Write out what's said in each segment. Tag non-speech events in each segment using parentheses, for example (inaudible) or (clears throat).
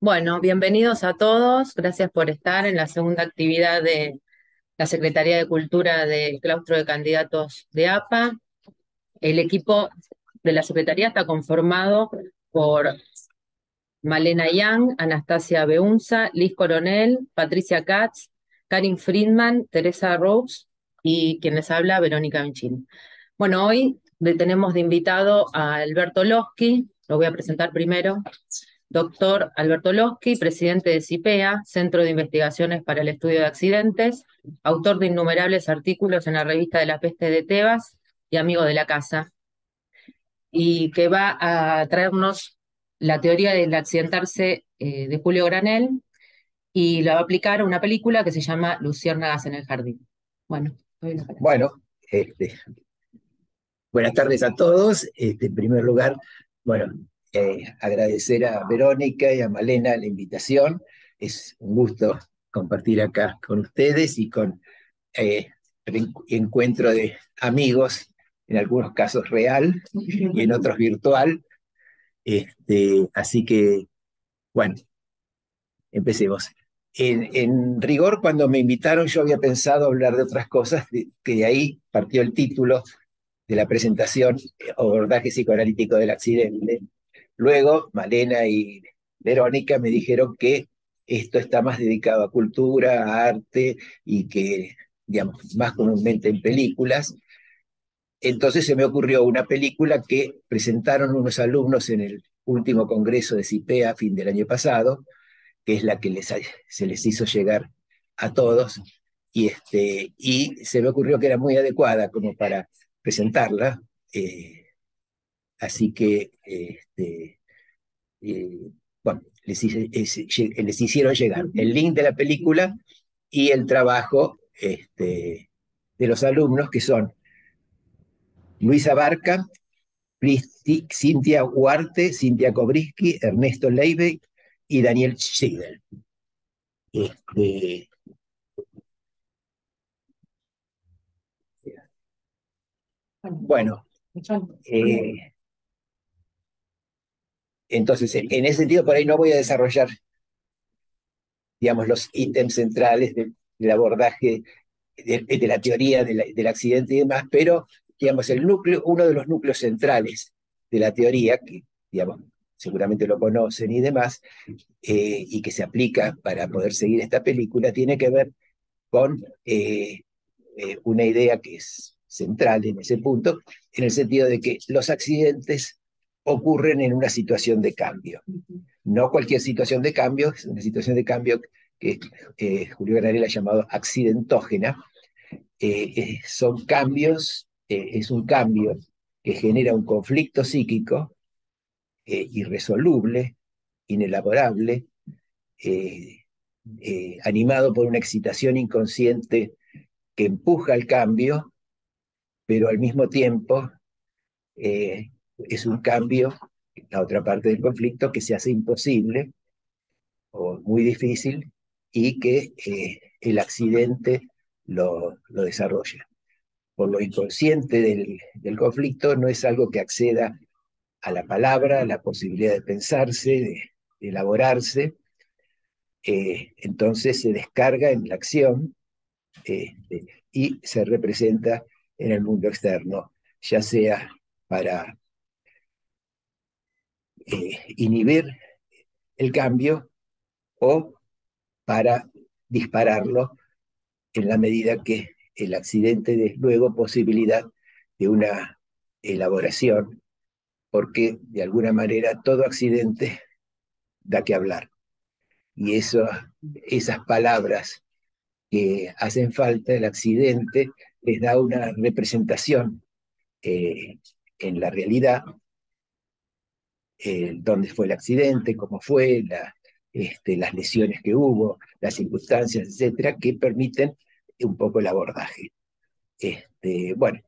Bueno, bienvenidos a todos. Gracias por estar en la segunda actividad de la Secretaría de Cultura del Claustro de Candidatos de APA. El equipo de la Secretaría está conformado por Malena Yang, Anastasia Beunza, Liz Coronel, Patricia Katz, Karin Friedman, Teresa Rose y quien les habla, Verónica Minchin. Bueno, hoy tenemos de invitado a Alberto Losky, lo voy a presentar primero. Doctor Alberto Losky, presidente de CIPEA, Centro de Investigaciones para el Estudio de Accidentes, autor de innumerables artículos en la revista de la peste de Tebas y amigo de la casa, y que va a traernos la teoría del accidentarse eh, de Julio Granel y la va a aplicar a una película que se llama Luciérnagas en el Jardín. Bueno, bueno este, buenas tardes a todos. Este, en primer lugar, bueno, eh, agradecer a Verónica y a Malena la invitación. Es un gusto compartir acá con ustedes y con eh, el encuentro de amigos, en algunos casos real (laughs) y en otros virtual. Este, así que, bueno, empecemos. En, en, rigor, cuando me invitaron, yo había pensado hablar de otras cosas, que de ahí partió el título de la presentación, abordaje psicoanalítico del accidente, Luego, Malena y Verónica me dijeron que esto está más dedicado a cultura, a arte y que, digamos, más comúnmente en películas. Entonces se me ocurrió una película que presentaron unos alumnos en el último congreso de CIPEA fin del año pasado, que es la que se les hizo llegar a todos, y, este, y se me ocurrió que era muy adecuada como para presentarla. Eh, Así que, este, eh, bueno, les, hicieron llegar el link de la película y el trabajo este, de los alumnos que son Luisa Barca, Cintia Huarte, Cintia Kobrisky, Ernesto Leibe y Daniel Schiedel. Este, bueno, eh, entonces, en ese sentido, por ahí no voy a desarrollar, digamos, los ítems centrales del abordaje de, la teoría del accidente y demás, pero, digamos, el núcleo, uno de los núcleos centrales de la teoría, que, digamos, seguramente lo conocen y demás, eh, y que se aplica para poder seguir esta película, tiene que ver con eh, una idea que es central en ese punto, en el sentido de que los accidentes ocurren en una situación de cambio. No cualquier situación de cambio, es una situación de cambio que eh, Julio Granel ha llamado accidentógena. Eh, eh, son cambios, es un cambio que genera un conflicto psíquico irresoluble, inelaborable, animado por una excitación inconsciente que empuja al cambio, pero al mismo tiempo es un cambio, la otra parte del conflicto, que se hace imposible o muy difícil y que eh, el accidente lo, lo, desarrolla. Por lo inconsciente del, del, conflicto no es algo que acceda a la palabra, a la posibilidad de pensarse, de, elaborarse, eh, entonces se descarga en la acción eh, y se representa en el mundo externo, ya sea para eh, inhibir el cambio o para dispararlo en la medida que el accidente dé luego posibilidad de una elaboración, porque de alguna manera todo accidente da que hablar. Y eso, esas palabras que hacen falta, el accidente les da una representación eh, en la realidad eh, dónde fue el accidente, cómo fue, este, las lesiones que hubo, las circunstancias, etcétera, que permiten un poco el abordaje. Este, bueno,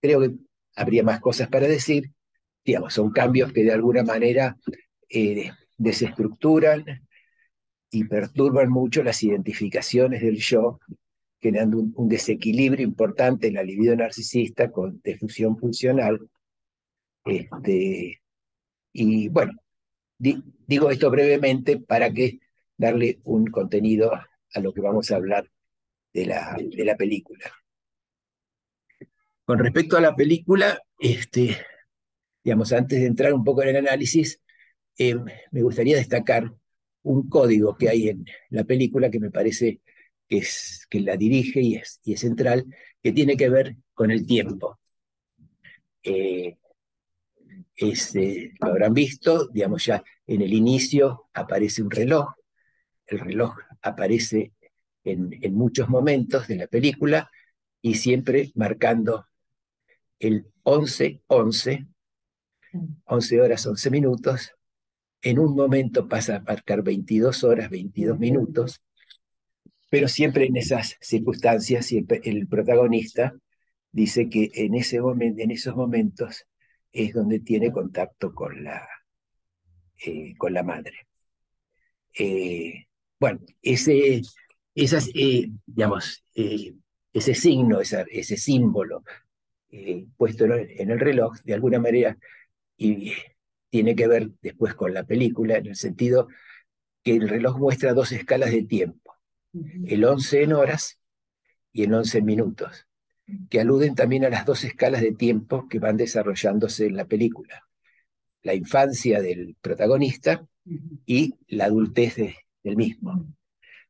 creo que habría más cosas para decir. Digamos, son cambios que de alguna manera eh, desestructuran y perturban mucho las identificaciones del yo generando un, desequilibrio importante en la libido narcisista con defusión funcional. Este, y bueno, digo esto brevemente para que darle un contenido a lo que vamos a hablar de la, de la película. Con respecto a la película, este, digamos, antes de entrar un poco en el análisis, eh, me gustaría destacar un código que hay en la película que me parece que, es, que la dirige y es, y es central, que tiene que ver con el tiempo. Eh, este, lo habrán visto, digamos ya en el inicio aparece un reloj, el reloj aparece en, en muchos momentos de la película y siempre marcando el 11-11, 11 horas 11 minutos, en un momento pasa a marcar 22 horas 22 minutos, pero siempre en esas circunstancias siempre el protagonista dice que en, ese momento, en esos momentos es donde tiene contacto con la, eh, con la madre. Eh, bueno, ese, esas, eh, ese signo, ese símbolo puesto en el reloj, de alguna manera, y tiene que ver después con la película, en el sentido que el reloj muestra dos escalas de tiempo, el 11 en horas y el 11 en minutos que aluden también a las dos escalas de tiempo que van desarrollándose en la película. La infancia del protagonista y la adultez del mismo.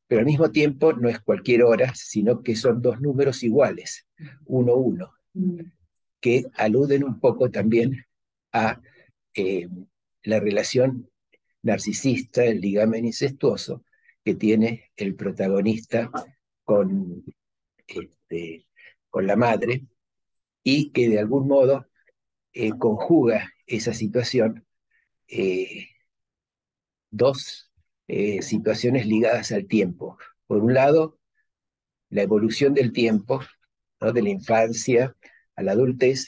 Pero al mismo tiempo no es cualquier hora, sino que son dos números iguales, uno, uno, que aluden un poco también a eh, la relación narcisista, el ligamen incestuoso que tiene el protagonista con este, con la madre y que de algún modo eh, conjuga esa situación eh, dos eh, situaciones ligadas al tiempo. Por un lado, la evolución del tiempo, de la infancia a la adultez,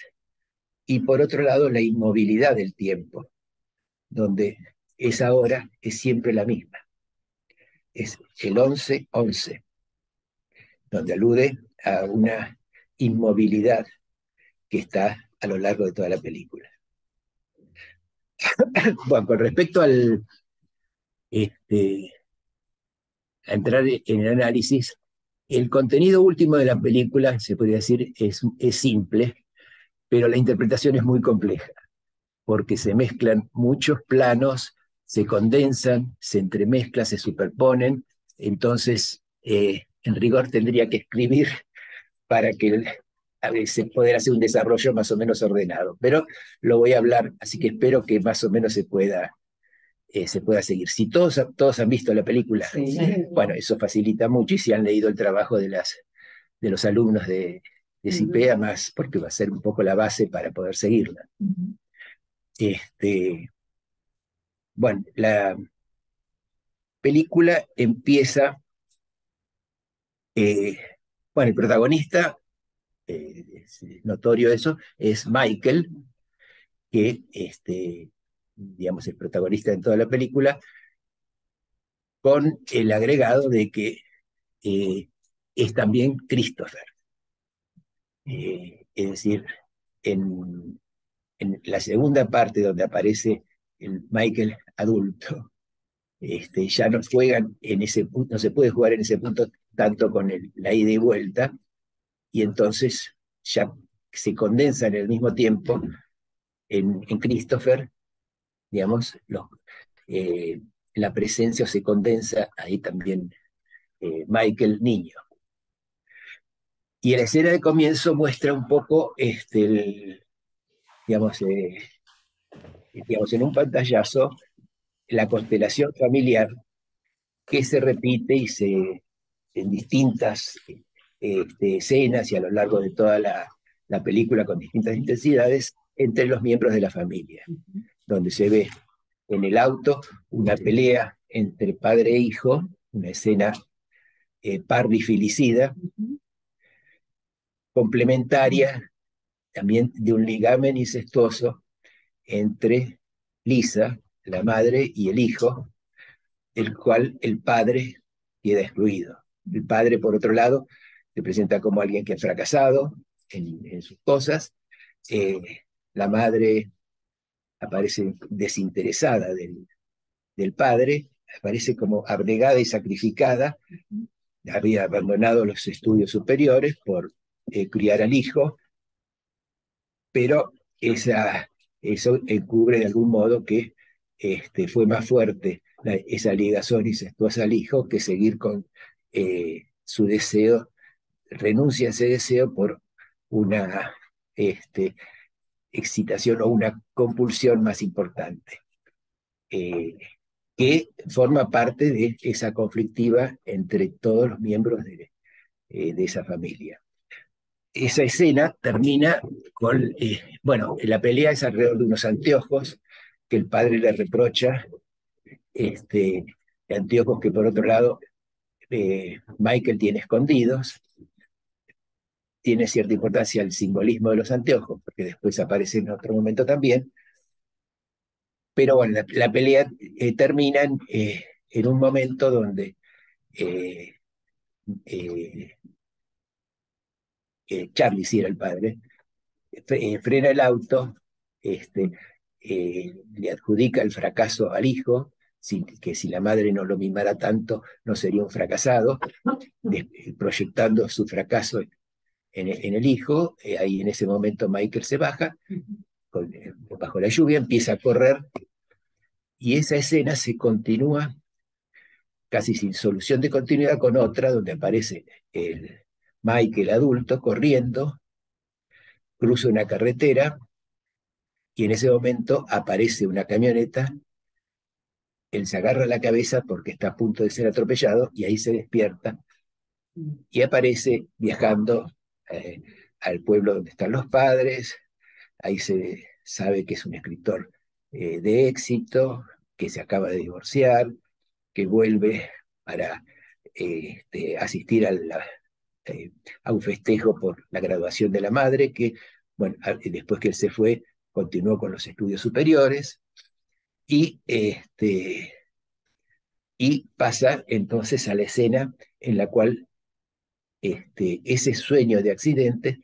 y por otro lado, la inmovilidad del tiempo, donde esa hora es siempre la misma. Es el 11-11, donde alude a una inmovilidad que está a lo largo de toda la película. (laughs) bueno, con respecto al este, a entrar en el análisis, el contenido último de la película, se podría decir, es, es simple, pero la interpretación es muy compleja, porque se mezclan muchos planos, se condensan, se entremezclan, se superponen, entonces eh, en rigor tendría que escribir (laughs) para que a veces poder hacer un desarrollo más o menos ordenado. Pero lo voy a hablar, así que espero que más o menos se pueda, eh, se pueda seguir. Si todos, todos han visto la película, bueno, eso facilita mucho y si han leído el trabajo de, las, de los alumnos de, de CIPEA más, porque va a ser un poco la base para poder seguirla. este, bueno, la película empieza eh, bueno, el protagonista, eh, es notorio eso, es Michael, que este, digamos, el protagonista en toda la película, con el agregado de que eh, es también Christopher. Es decir, en, en, la segunda parte donde aparece el Michael adulto, este, ya no juegan en ese punto, no se puede jugar en ese punto tanto con el, la ida y vuelta, y entonces ya se condensa en el mismo tiempo en, en Christopher, digamos, eh, la presencia se condensa ahí también eh, Michael Niño. Y la escena de comienzo muestra un poco, este, digamos, eh, digamos, en un pantallazo, la constelación familiar que se repite y se, en distintas este, escenas y a lo largo de toda la, película con distintas intensidades entre los miembros de la familia, donde se ve en el auto una pelea entre padre e hijo, una escena eh, pardifilicida, complementaria también de un ligamen incestuoso entre Lisa, la madre, y el hijo, el cual el padre queda excluido. El padre, por otro lado, se presenta como alguien que ha fracasado en, sus cosas. Eh, la madre aparece desinteresada del, padre, aparece como abnegada y sacrificada, había abandonado los estudios superiores por eh, criar al hijo, pero esa, eso encubre de algún modo que este, fue más fuerte esa ligación incestuosa al hijo que seguir con eh, su deseo, renuncia a ese deseo por una este, excitación o una compulsión más importante. Eh, que forma parte de esa conflictiva entre todos los miembros de, eh, de esa familia. Esa escena termina con, eh, bueno, la pelea es alrededor de unos anteojos que el padre le reprocha, este, anteojos que por otro lado eh, Michael tiene escondidos. Tiene cierta importancia el simbolismo de los anteojos, porque después aparece en otro momento también, pero bueno, la, pelea eh, termina en, un momento donde Charlie, si era el padre, frena el auto, este, le adjudica el fracaso al hijo, que si la madre no lo mimara tanto no sería un fracasado, proyectando su fracaso en, el hijo. ahí en ese momento Michael se baja eh, bajo la lluvia, empieza a correr y esa escena se continúa casi sin solución de continuidad con otra donde aparece el Mike, adulto, corriendo, cruza una carretera y en ese momento aparece una camioneta, él se agarra la cabeza porque está a punto de ser atropellado y ahí se despierta y aparece viajando eh, al pueblo donde están los padres, Ahí se sabe que es un escritor eh, de éxito, que se acaba de divorciar, que vuelve para este, asistir eh, a un festejo por la graduación de la madre, que, bueno, después que él se fue, continuó con los estudios superiores y, este, y pasa entonces a la escena en la cual este, ese sueño de accidente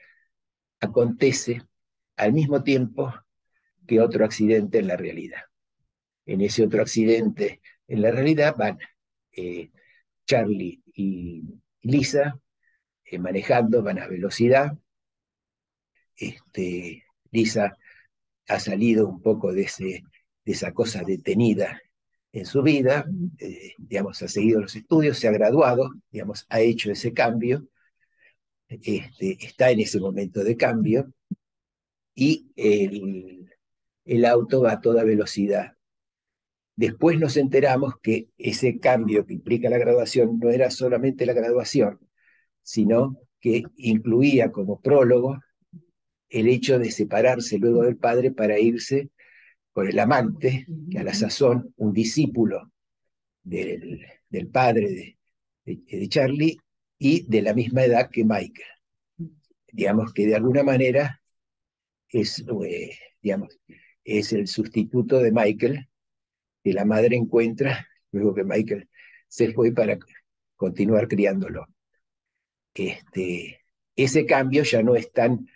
acontece al mismo tiempo que otro accidente en la realidad. En ese otro accidente en la realidad van eh, Charlie y Lisa eh, manejando, van a velocidad. Este, Lisa ha salido un poco de, esa cosa detenida en su vida, eh, digamos, ha seguido los estudios, se ha graduado, digamos, ha hecho ese cambio, este, está en ese momento de cambio, y el, auto va a toda velocidad. Después nos enteramos que ese cambio que implica la graduación no era solamente la graduación, sino que incluía como prólogo el hecho de separarse luego del padre para irse con el amante, que a la sazón un discípulo del, del padre de, Charlie y de la misma edad que Michael. Digamos que de alguna manera es, eh, digamos, es el sustituto de Michael que la madre encuentra luego que Michael se fue para continuar criándolo. Este, ese cambio ya no es tan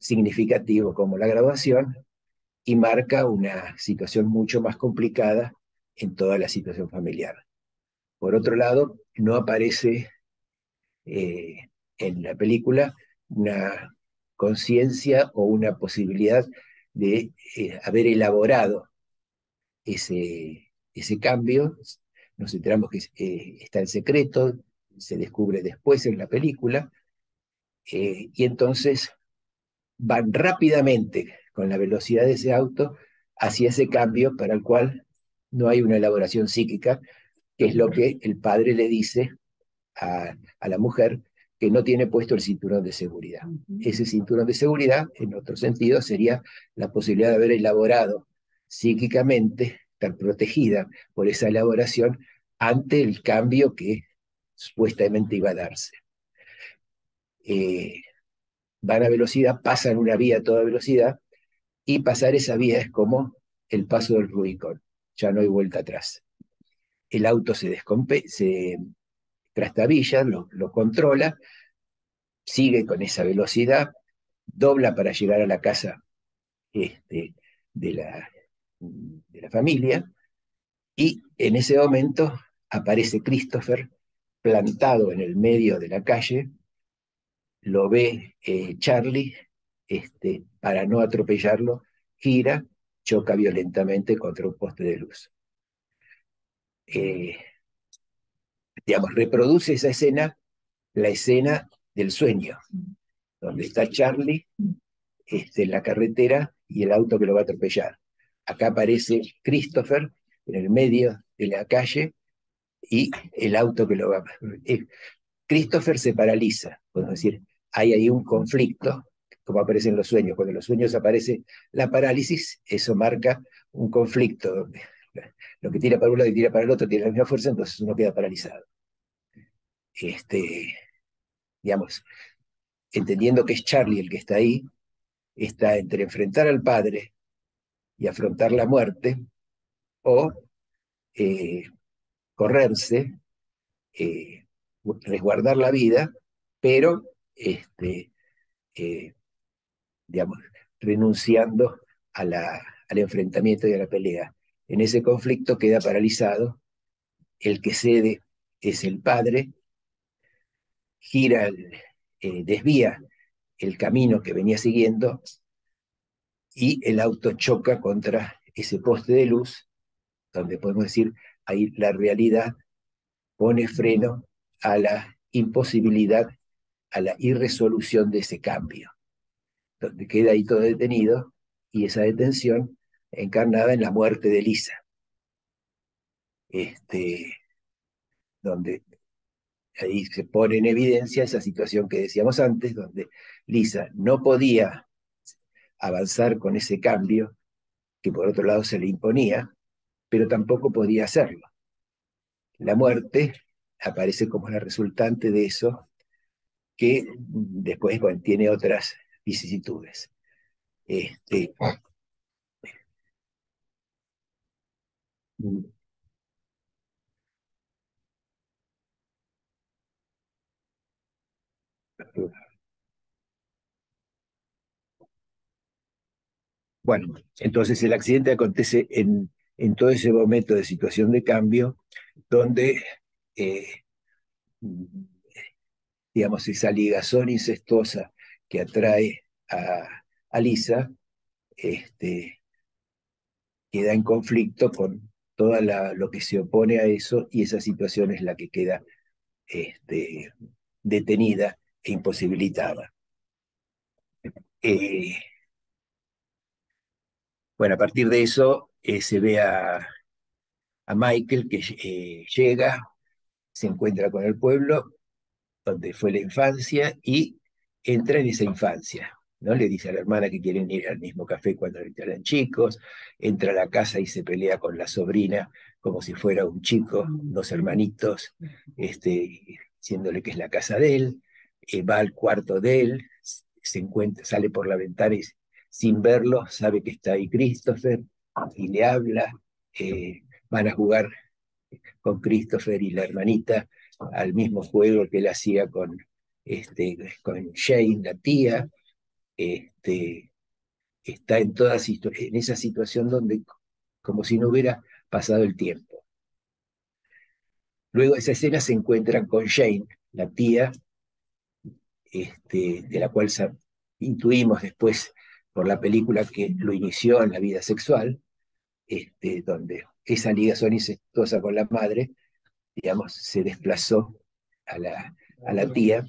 significativo como la graduación y marca una situación mucho más complicada en toda la situación familiar. Por otro lado, no aparece eh, en la película una conciencia o una posibilidad de eh, haber elaborado ese, ese cambio. Nos enteramos que eh, está en secreto, se descubre después en la película, eh, y entonces van rápidamente con la velocidad de ese auto hacia ese cambio para el cual no hay una elaboración psíquica, que es lo que el padre le dice a, a la mujer que no tiene puesto el cinturón de seguridad. Ese cinturón de seguridad, en otro sentido, sería la posibilidad de haber elaborado psíquicamente, estar protegida por esa elaboración ante el cambio que supuestamente iba a darse. Eh, van a velocidad, pasan una vía a toda velocidad, y pasar esa vía es como el paso del Rubicón, ya no hay vuelta atrás. El auto se, se trastabilla, lo, controla, sigue con esa velocidad, dobla para llegar a la casa este, de, la, de la familia, y en ese momento aparece Christopher plantado en el medio de la calle, lo ve eh, Charlie, este, para no atropellarlo, gira, choca violentamente contra un poste de luz. Eh, digamos, reproduce esa escena, la escena del sueño, donde está Charlie este, en la carretera y el auto que lo va a atropellar. Acá aparece Christopher en el medio de la calle y el auto que lo va a... Eh, Christopher se paraliza, podemos decir, hay ahí un conflicto, como aparece en los sueños. Cuando en los sueños aparece la parálisis, eso marca un conflicto donde lo que tira para un lado y tira para el otro tiene la misma fuerza, entonces uno queda paralizado. Este, digamos, entendiendo que es Charlie el que está ahí, está entre enfrentar al padre y afrontar la muerte, o eh, correrse, eh, resguardar la vida, pero este, eh, digamos, renunciando a la, al enfrentamiento y a la pelea. En ese conflicto queda paralizado, el que cede es el padre, gira, desvía el camino que venía siguiendo y el auto choca contra ese poste de luz, donde podemos decir, ahí la realidad pone freno a la imposibilidad, a la irresolución de ese cambio, donde queda ahí todo detenido y esa detención encarnada en la muerte de Lisa, este, donde ahí se pone en evidencia esa situación que decíamos antes, donde Lisa no podía avanzar con ese cambio que por otro lado se le imponía, pero tampoco podía hacerlo. La muerte aparece como la resultante de eso, que después tiene otras vicisitudes. Este, Bueno, entonces el accidente acontece en, en todo ese momento de situación de cambio donde, eh, digamos, esa ligazón incestuosa que atrae a, Lisa este, queda en conflicto con todo lo que se opone a eso y esa situación es la que queda este, detenida e imposibilitada. Eh, bueno, a partir de eso eh, se ve a, Michael que eh, llega, se encuentra con el pueblo donde fue la infancia y entra en esa infancia. ¿no? Le dice a la hermana que quieren ir al mismo café cuando eran chicos, entra a la casa y se pelea con la sobrina como si fuera un chico, dos hermanitos, este, diciéndole que es la casa de él, eh, va al cuarto de él, se encuentra, sale por la ventana y sin verlo, sabe que está ahí Christopher y le habla, eh, van a jugar con Christopher y la hermanita al mismo juego que él hacía con, este, con Shane, la tía, este, está en, toda, en esa situación donde como si no hubiera pasado el tiempo. Luego esa escena se encuentran con Shane, la tía, este, de la cual intuimos después por la película que lo inició en la vida sexual, este, donde esa ligación incestuosa con la madre, digamos, se desplazó a la, a la tía,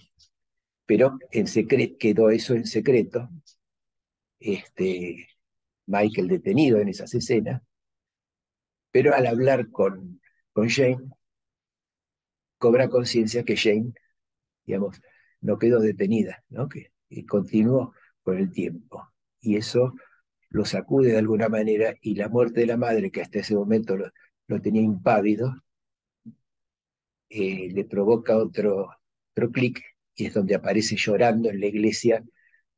pero en secreto, quedó eso en secreto. Este, Michael detenido en esas escenas, pero al hablar con, con Jane, cobra conciencia que Jane, digamos, no quedó detenida, ¿no? que continuó con el tiempo y eso lo sacude de alguna manera y la muerte de la madre, que hasta ese momento lo, tenía impávido, eh, le provoca otro, otro clic y es donde aparece llorando en la iglesia,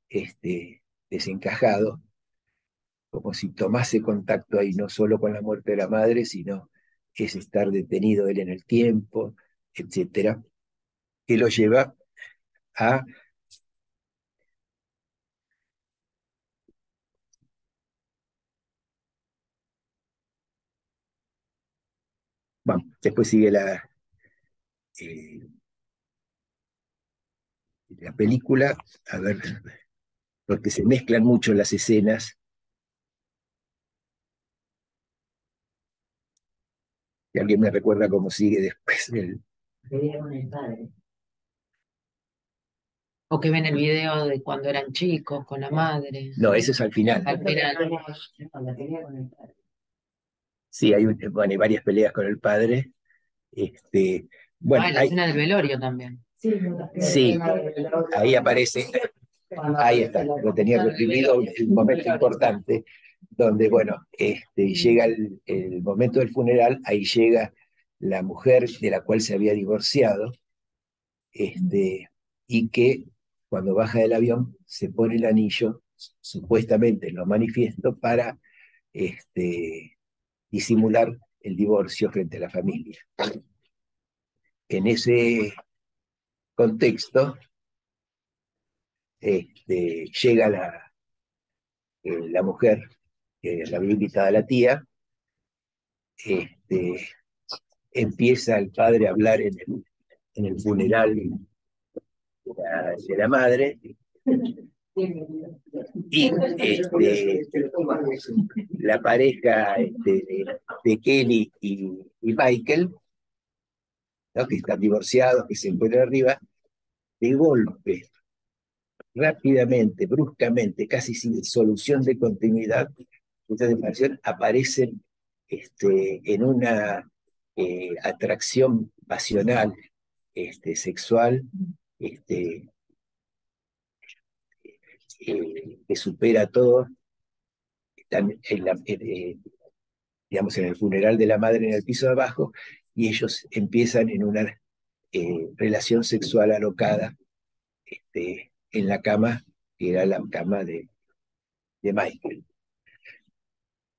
este, desencajado, como si tomase contacto ahí no solo con la muerte de la madre, sino es estar detenido él en el tiempo, etcétera, que lo lleva a Bueno, después sigue la, eh, la película, a ver, porque se mezclan mucho las escenas. Y alguien me recuerda cómo sigue después el... con el padre. O que ven el video de cuando eran chicos, con la madre. No, eso es al final. Al final. Sí, hay, bueno, varias peleas con el padre. Este, bueno, ah, la escena del velorio también. Sí, ahí aparece, ahí está, lo tenía reprimido, un momento importante, donde, bueno, este, llega el, el momento del funeral, ahí llega la mujer de la cual se había divorciado, este, y que cuando baja del avión se pone el anillo, supuestamente lo manifiesto, para este, disimular el divorcio frente a la familia. En ese contexto, este, llega la, eh, la mujer, que la había invitado a la tía, este, empieza el padre a hablar en el, en el funeral de la, madre, y este, la pareja este, de, Kelly y, Michael, que están divorciados, que se encuentran arriba, de golpe, rápidamente, bruscamente, casi sin solución de continuidad, estas separación aparecen este, en una eh, atracción pasional, este, sexual, este, eh, que supera todo. En la, eh, digamos, en el funeral de la madre en el piso de abajo y ellos empiezan en una eh, relación sexual alocada este, en la cama, que era la cama de, de Michael.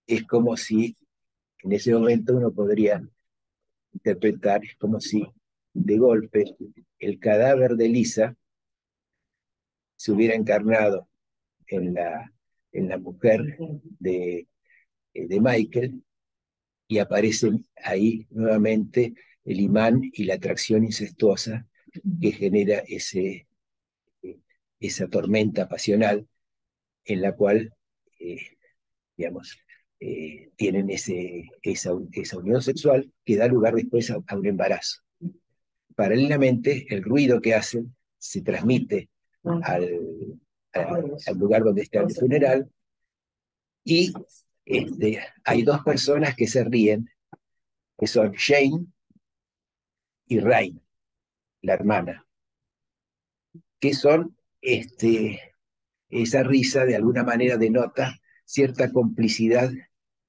Es como si en ese momento uno podría interpretar, es como si de golpe el cadáver de Lisa se hubiera encarnado en la, en la mujer de, eh, de Michael y aparecen ahí nuevamente el imán y la atracción incestuosa que genera ese, eh, esa tormenta pasional en la cual, eh, digamos, tienen ese, esa, esa, unión sexual que da lugar después a un embarazo. Paralelamente, el ruido que hacen se transmite al, al, lugar donde está el funeral. Y este, hay dos personas que se ríen, que son Jane y Rain, la hermana, que son este, esa risa de alguna manera denota cierta complicidad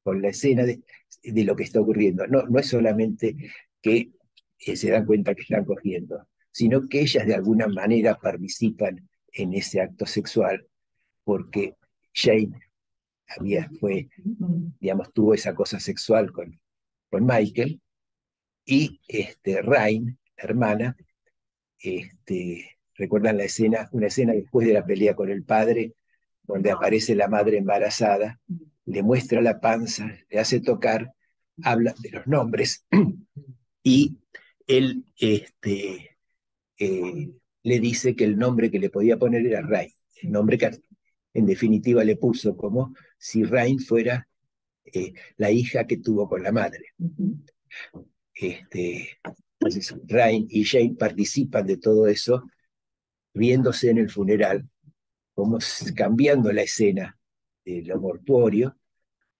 con la escena de, de, lo que está ocurriendo. No, no es solamente que se dan cuenta que están cogiendo, sino que ellas de alguna manera participan en ese acto sexual, porque Jane había, fue, digamos, tuvo esa cosa sexual con, con Michael, y este, Rain, la hermana, este, recuerdan la escena, una escena después de la pelea con el padre, donde aparece la madre embarazada, le muestra la panza, le hace tocar, habla de los nombres (clears throat) y él este, eh, le dice que el nombre que le podía poner era Rain, el nombre que en definitiva le puso como si Rain fuera eh, la hija que tuvo con la madre. Este, Rain y Jane participan de todo eso, viéndose en el funeral, como cambiando la escena de lo mortuorio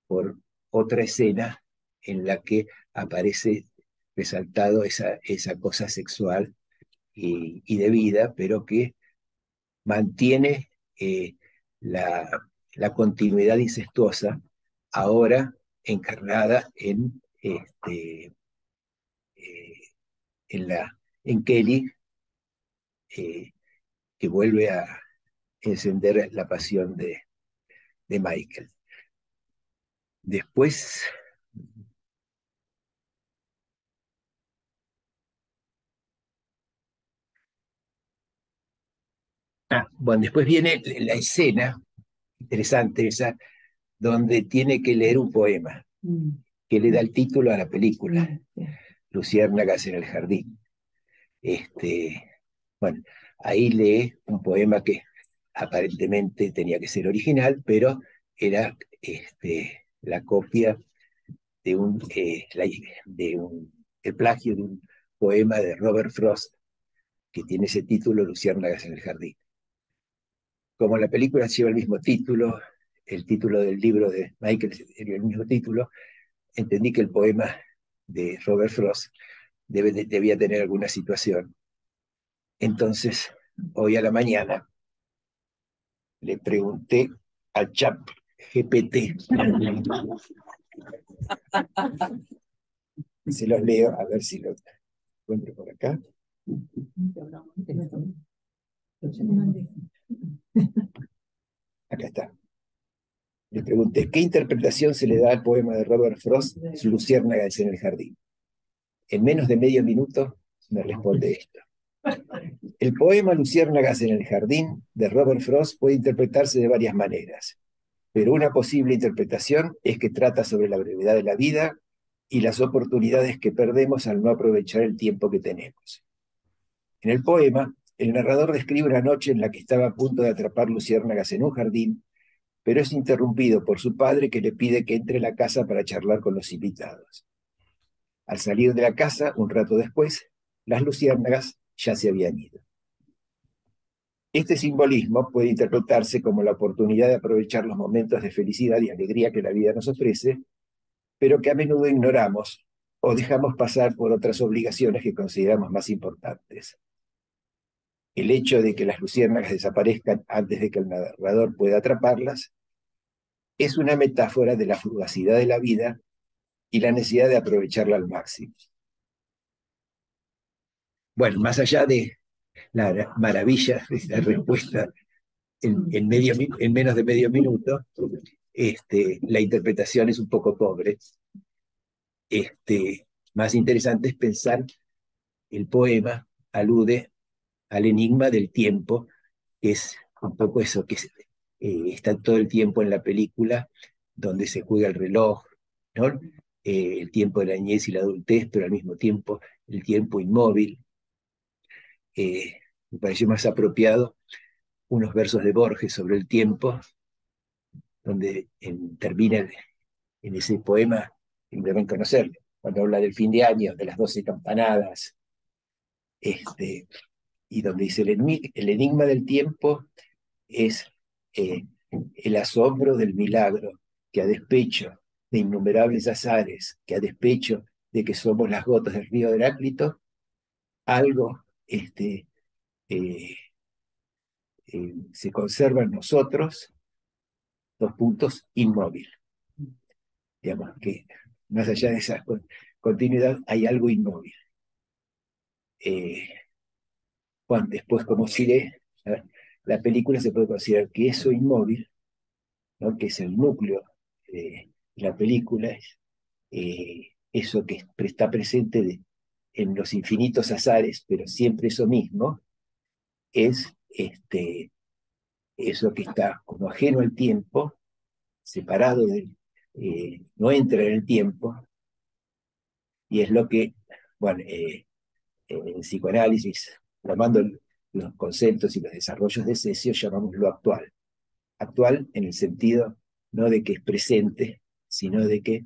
por otra escena en la que aparece resaltado esa, esa cosa sexual y, de vida, pero que mantiene eh, la, continuidad incestuosa ahora encarnada en, este, eh, en, la, en Kelly, eh, que vuelve a encender la pasión de Michael. Después Ah, bueno, después viene la escena, interesante esa, donde tiene que leer un poema, mm. que le da el título a la película. Mm, Luciérnagas en el jardín. Este, bueno, ahí lee un poema que aparentemente tenía que ser original, pero era este, la copia de un, eh, de un, el plagio de un poema de Robert Frost que tiene ese título, Luciérnagas en el jardín. Como la película lleva el mismo título, el título del libro de Michael el mismo título, entendí que el poema de Robert Frost debía tener alguna situación. Entonces, hoy a la mañana, le pregunté al chat GPT. Se los leo, a ver si lo encuentro por acá. Acá está. Le pregunté, ¿qué interpretación se le da al poema de Robert Frost, Su luciérnagas en el jardín? En menos de medio minuto me responde esto. El poema Luciérnagas en el jardín de Robert Frost puede interpretarse de varias maneras, pero una posible interpretación es que trata sobre la brevedad de la vida y las oportunidades que perdemos al no aprovechar el tiempo que tenemos. En el poema, el narrador describe una noche en la que estaba a punto de atrapar luciérnagas en un jardín, pero es interrumpido por su padre que le pide que entre a la casa para charlar con los invitados. Al salir de la casa, un rato después, las luciérnagas ya se habían ido. Este simbolismo puede interpretarse como la oportunidad de aprovechar los momentos de felicidad y alegría que la vida nos ofrece, pero que a menudo ignoramos o dejamos pasar por otras obligaciones que consideramos más importantes. El hecho de que las luciérnagas desaparezcan antes de que el narrador pueda atraparlas es una metáfora de la fugacidad de la vida y la necesidad de aprovecharla al máximo. Bueno, más allá de la maravilla de la respuesta en, menos de medio minuto, este, la interpretación es un poco pobre. Este, más interesante es pensar el poema alude al enigma del tiempo, que es un poco eso que eh, está todo el tiempo en la película, donde se juega el reloj. Eh, el tiempo de la niñez y la adultez, pero al mismo tiempo el tiempo inmóvil. Eh, me pareció más apropiado unos versos de Borges sobre el tiempo, donde termina en ese poema, deben conocerlo, cuando habla del fin de año, de las doce campanadas, este, y donde dice el, enigma del tiempo es eh, el asombro del milagro que a despecho de innumerables azares que a despecho de que somos las gotas del río Heráclito, algo este, eh, eh, se conserva en nosotros, dos puntos, inmóvil. Digamos que más allá de esa continuidad hay algo inmóvil. Eh, después, como sigue, la película se puede considerar que eso inmóvil, ¿no? que es el núcleo de, la película eh, eso que está presente en los infinitos azares, pero siempre eso mismo, es este, eso que está como ajeno al tiempo, separado del, eh, no entra en el tiempo, y es lo que, bueno, eh, en psicoanálisis, tomando los conceptos y los desarrollos de Cesio, llamamos lo actual. Actual en el sentido no de que es presente, sino de que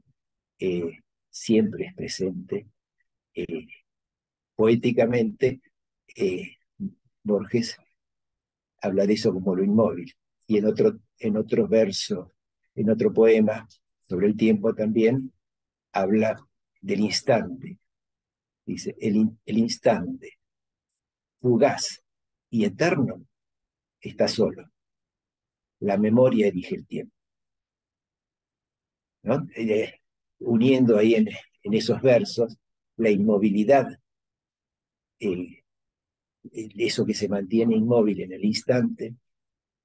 eh, siempre es presente. Eh, poéticamente, eh, Borges habla de eso como lo inmóvil. Y en otro, en verso, en otro poema sobre el tiempo también, habla del instante. Dice, el instante, fugaz y eterno, está solo. La memoria erige el tiempo. Eh, uniendo ahí en, esos versos la inmovilidad, eso que se mantiene inmóvil en el instante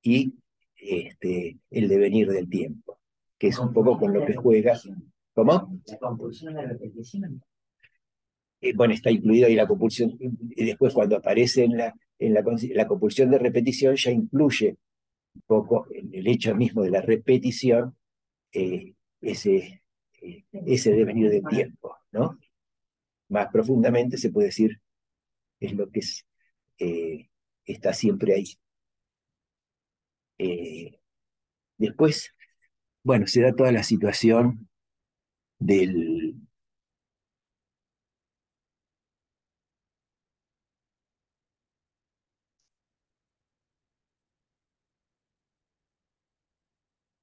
y este, el devenir del tiempo, que es un poco con lo que juega. ¿Cómo? La compulsión de repetición. Eh, bueno, está incluido ahí la compulsión, y después cuando aparece en la, en la, la compulsión de repetición ya incluye un poco en el hecho mismo de la repetición eh, ese, eh, ese devenir del tiempo, ¿no? más profundamente se puede decir es lo que es, está siempre ahí. Después, bueno, se da toda la situación del...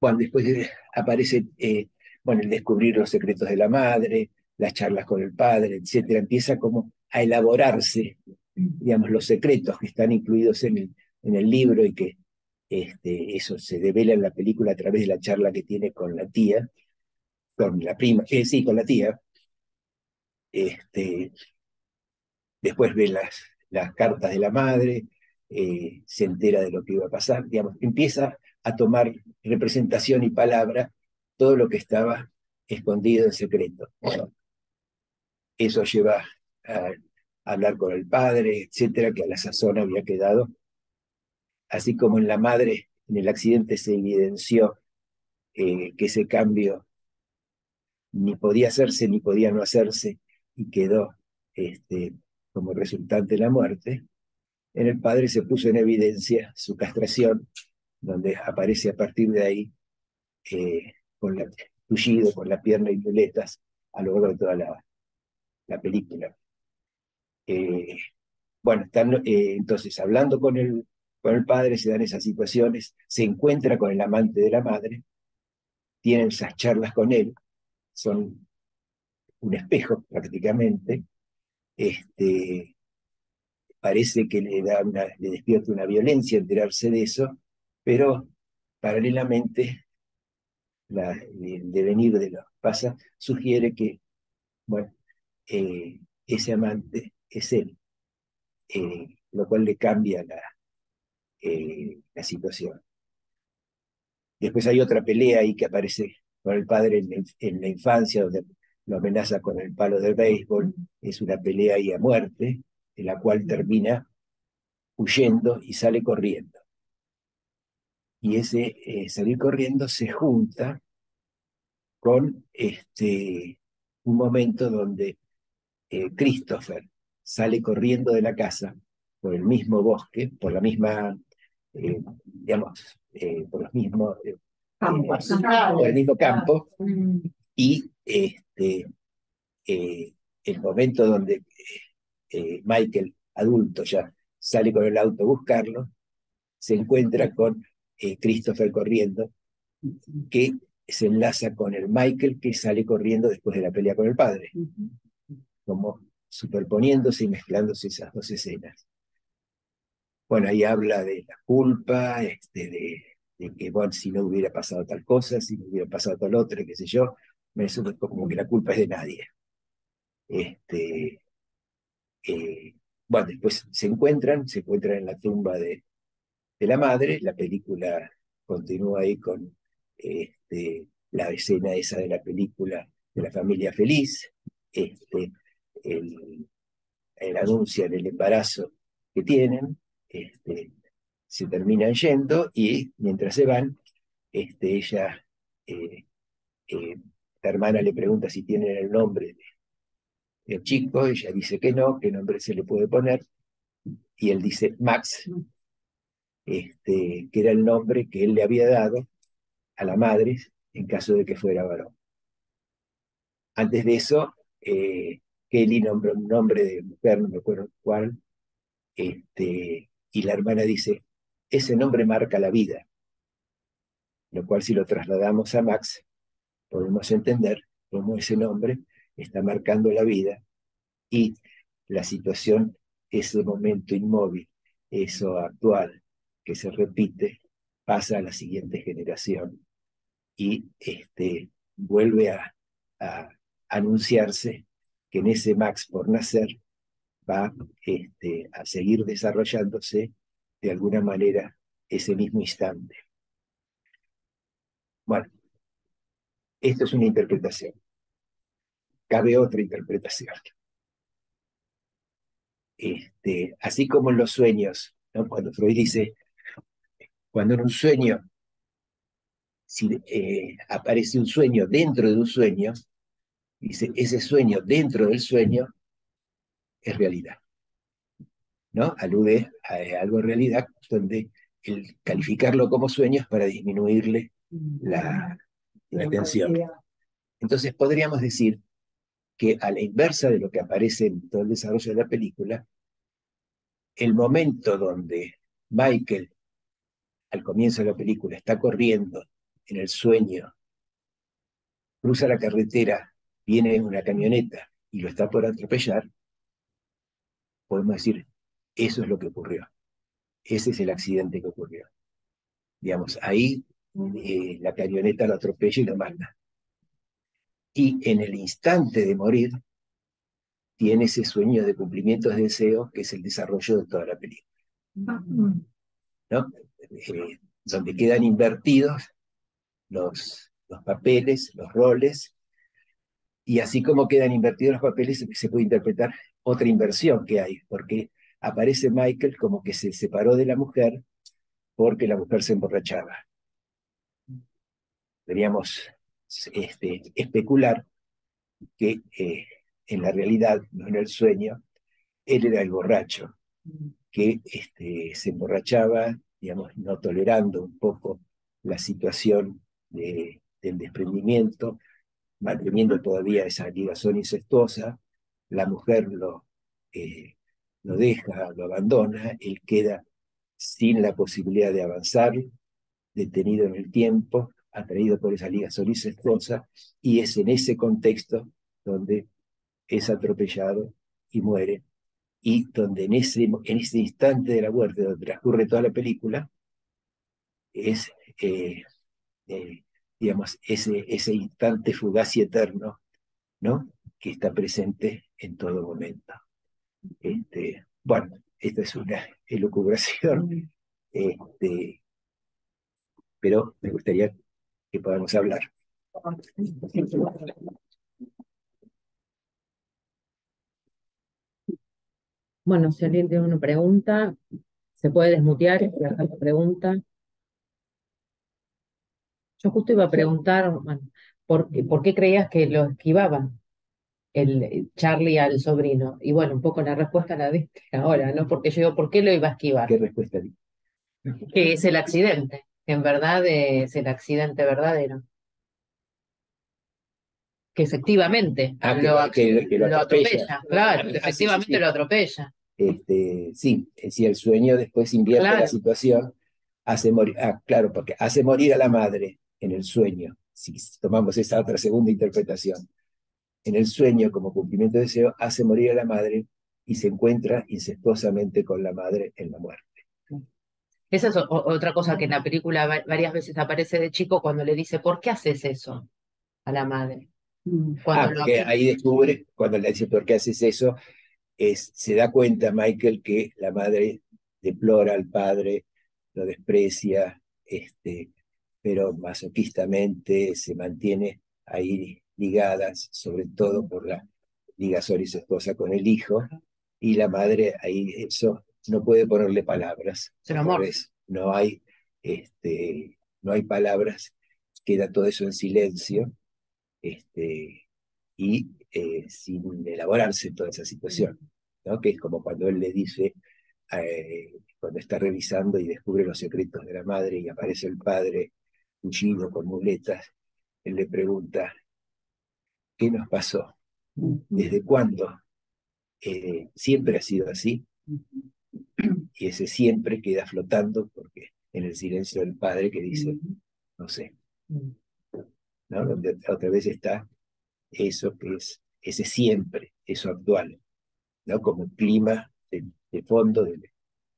Bueno, después aparece eh, bueno, el descubrir los secretos de la madre, las charlas con el padre, etcétera, empieza como a elaborarse, digamos, los secretos que están incluidos en el, libro y que este, eso se devela en la película a través de la charla que tiene con la tía, con la prima, eh, sí, con la tía. Este, después ve las, las cartas de la madre, eh, se entera de lo que iba a pasar, digamos, empieza a tomar representación y palabra todo lo que estaba escondido en secreto. Eso lleva a, hablar con el padre, etcétera, que a la sazón había quedado. Así como en la madre, en el accidente se evidenció eh, que ese cambio ni podía hacerse ni podía no hacerse y quedó este, como resultante la muerte. En el padre se puso en evidencia su castración, donde aparece a partir de ahí eh, con la, tullido, con la pierna y violetas a lo largo de toda la, la película. Eh, bueno, eh, entonces hablando con el, con el padre, se dan esas situaciones, se encuentra con el amante de la madre, tienen esas charlas con él, son un espejo prácticamente, este, parece que le, da una, le despierta una violencia enterarse de eso, pero paralelamente la, el devenir de lo que pasa sugiere que, bueno, eh, ese amante es él, eh, lo cual le cambia la, eh, la situación. Después hay otra pelea ahí que aparece con el padre en, la infancia, donde lo amenaza con el palo del béisbol. Es una pelea ahí a muerte, en la cual termina huyendo y sale corriendo. Y ese eh, salir corriendo se junta con este, un momento donde Christopher sale corriendo de la casa por el mismo bosque, por la misma, eh, digamos, eh, por los mismos, eh, por el mismo campo, y este, el momento donde Michael, adulto ya, sale con el auto a buscarlo, se encuentra con Christopher corriendo, que se enlaza con el Michael que sale corriendo después de la pelea con el padre. Como superponiéndose y mezclándose esas dos escenas. Bueno, ahí habla de la culpa, este, de, de, que, bueno, si no hubiera pasado tal cosa, si no hubiera pasado tal otra, qué sé yo, me suena como que la culpa es de nadie. Este, eh, bueno, después se encuentran, se encuentran en la tumba de, de la madre, la película continúa ahí con este, la escena esa de la película de la familia feliz, este, el, el anuncian el embarazo que tienen, este, se terminan yendo y mientras se van, este, ella, eh, eh, la hermana le pregunta si tienen el nombre del chico, ella dice que no, qué nombre se le puede poner, y él dice Max, este, que era el nombre que él le había dado a la madre en caso de que fuera varón. Antes de eso, eh, Kelly nombra un nombre de mujer, no me acuerdo cuál, este, y la hermana dice, ese nombre marca la vida, lo cual si lo trasladamos a Max, podemos entender cómo ese nombre está marcando la vida y la situación, ese momento inmóvil, eso actual que se repite, pasa a la siguiente generación y este, vuelve a anunciarse que en ese Max por nacer va este, a seguir desarrollándose de alguna manera ese mismo instante. Bueno, esto es una interpretación. Cabe otra interpretación. Este, así como en los sueños, cuando Freud dice, cuando en un sueño si, eh, aparece un sueño dentro de un sueño, dice, ese sueño dentro del sueño es realidad. ¿No? Alude a algo en realidad donde el calificarlo como sueño es para disminuirle la, la tensión. Entonces podríamos decir que a la inversa de lo que aparece en todo el desarrollo de la película, el momento donde Michael, al comienzo de la película, está corriendo en el sueño, cruza la carretera, viene una camioneta y lo está por atropellar, podemos decir, eso es lo que ocurrió. Ese es el accidente que ocurrió. Digamos, ahí eh, la camioneta lo atropella y lo manda. Y en el instante de morir, tiene ese sueño de cumplimiento de deseos que es el desarrollo de toda la película. ¿No? Eh, donde quedan invertidos los, los papeles, los roles, y así como quedan invertidos los papeles, se puede interpretar otra inversión que hay, porque aparece Michael como que se separó de la mujer porque la mujer se emborrachaba. Deberíamos este, especular que eh, en la realidad, no en el sueño, él era el borracho, que este, se emborrachaba, digamos, no tolerando un poco la situación de, del desprendimiento, manteniendo todavía esa ligazón incestuosa, la mujer lo, eh, lo deja, lo abandona, él queda sin la posibilidad de avanzar, detenido en el tiempo, atraído por esa liga incestuosa, y es en ese contexto donde es atropellado y muere, y donde en ese, en ese instante de la muerte, donde transcurre toda la película, es, eh, eh, digamos, ese, ese instante fugaz y eterno, ¿no? Que está presente en todo momento. Este, bueno, esta es una elucubración, (laughs) este, pero me gustaría que podamos hablar. Bueno, si alguien tiene una pregunta, se puede desmutear y dejar la pregunta. Yo justo iba a preguntar, ¿por, ¿por qué creías que lo esquivaban? el Charlie al sobrino. Y bueno, un poco la respuesta la diste (laughs) ahora, ¿no? Porque yo digo, ¿por qué lo iba a esquivar? ¿Qué respuesta di? Que es el accidente, que en verdad es el accidente verdadero. Que efectivamente Ah, lo, que, que lo lo atropella. atropella, claro, Ah, sí, sí, efectivamente sí. lo atropella. Este, sí, si el sueño después invierte Claro. la situación, hace morir, ah, claro, porque hace morir a la madre en el sueño, si tomamos esa otra segunda interpretación. En el sueño, como cumplimiento de deseo, hace morir a la madre y se encuentra incestuosamente con la madre en la muerte. Esa es otra cosa que en la película va- varias veces aparece de chico cuando le dice, ¿por qué haces eso a la madre? Ah, lo- porque ahí descubre, cuando le dice, ¿por qué haces eso? Es, se da cuenta Michael que la madre deplora al padre, lo desprecia, este, pero masoquistamente se mantiene ahí ligadas, sobre todo por la ligazón y su esposa con el hijo, y la madre ahí eso no puede ponerle palabras. Se No hay, este, no hay palabras, queda todo eso en silencio, este, y eh, sin elaborarse toda esa situación, ¿no? Que es como cuando él le dice, eh, cuando está revisando y descubre los secretos de la madre y aparece el padre tullido con muletas, él le pregunta, ¿qué nos pasó? ¿Desde cuándo? Eh, ¿Siempre ha sido así? Y ese siempre queda flotando porque en el silencio del padre que dice, no sé, ¿no? Donde otra vez está eso que es ese siempre, eso actual, ¿no? Como clima de, de fondo de,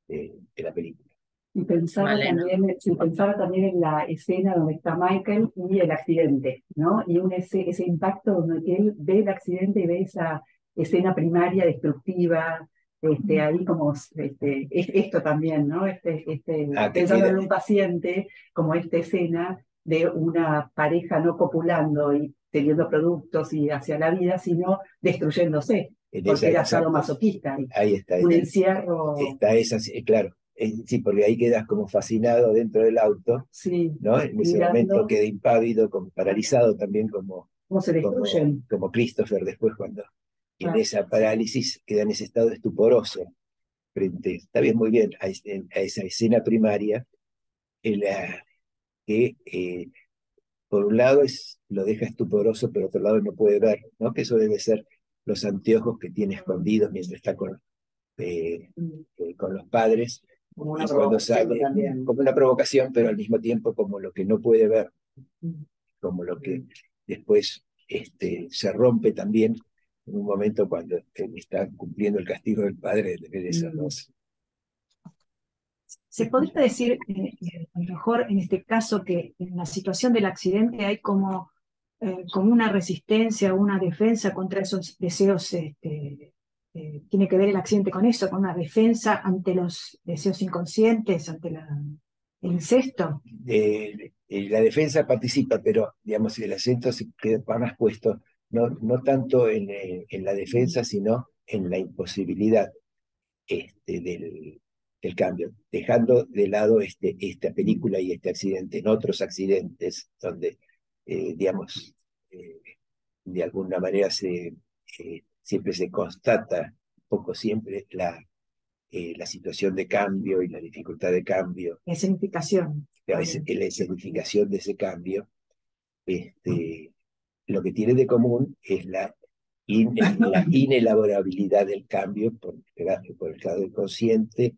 de- de la película. Y pensaba también, sí, pensaba también en la escena donde está Michael y el accidente, ¿no? Y un, ese, ese impacto donde él ve el accidente y ve esa escena primaria destructiva, este, ahí como este, es- esto también, ¿no? Este, este, Ah, pensando en un paciente, como esta escena de una pareja no copulando y teniendo productos y hacia la vida, sino destruyéndose, En porque era sadomasoquista, Ahí está, un está, encierro, está esa, sí, claro, eh, sí, porque ahí quedas como fascinado dentro del auto, sí, ¿no? En ese Mirando. momento queda impávido, como paralizado también como, cómo se como, destruyen. como Christopher después cuando en esa parálisis queda en ese estado estuporoso. Frente, está bien, muy bien, a, esa escena primaria en la que eh, por un lado es, lo deja estuporoso, pero por otro lado no puede ver, ¿no? Que eso debe ser los anteojos que tiene escondidos mientras está con, eh, mm. eh, con los padres. Como una provocación Como una provocación, pero al mismo tiempo como lo que no puede ver, mm. como lo que después este, se rompe también en un momento cuando está cumpliendo el castigo del padre de ver esas mm. dos. ¿Se podría decir, eh, eh, a lo mejor en este caso, que en la situación del accidente hay como, eh, como una resistencia, una defensa contra esos deseos? Este, ¿Tiene que ver el accidente con eso, con una defensa ante los deseos inconscientes, ante el incesto? la defensa participa, pero digamos, el acento se queda más puesto no, tanto en, en, la defensa, sino en la imposibilidad este, del, el cambio, dejando de lado este, esta película y este accidente en otros accidentes donde, eh, digamos, eh, de alguna manera se, eh, siempre se constata, poco siempre, la, la situación de cambio y la dificultad de cambio. La escenificación. La, la escenificación de ese cambio. Este, lo que tiene de común es la la (laughs) inelaborabilidad del cambio por, por el lado inconsciente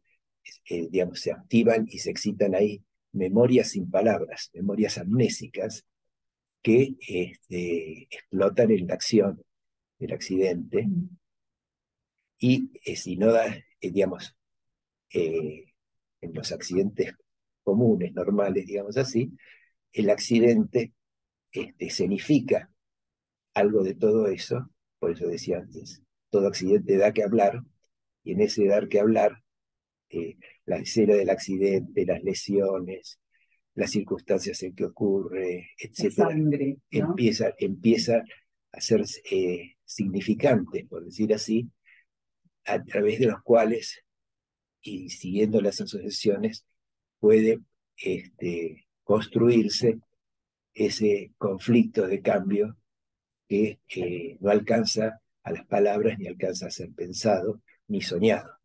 eh, digamos, se activan y se excitan ahí memorias sin palabras, memorias amnésicas que este, explotan en la acción del accidente. Y eh, si no da, eh, digamos, en los accidentes comunes, normales, digamos así, el accidente este, escenifica algo de todo eso, por eso decía antes, todo accidente da que hablar, y en ese dar que hablar eh, la escena del accidente, las lesiones, las circunstancias en que ocurre, etc. empieza, empieza a ser eh, significantes, por decir así, a través de los cuales, y siguiendo las asociaciones, puede este, construirse ese conflicto de cambio que eh, no alcanza a las palabras ni alcanza a ser pensado ni soñado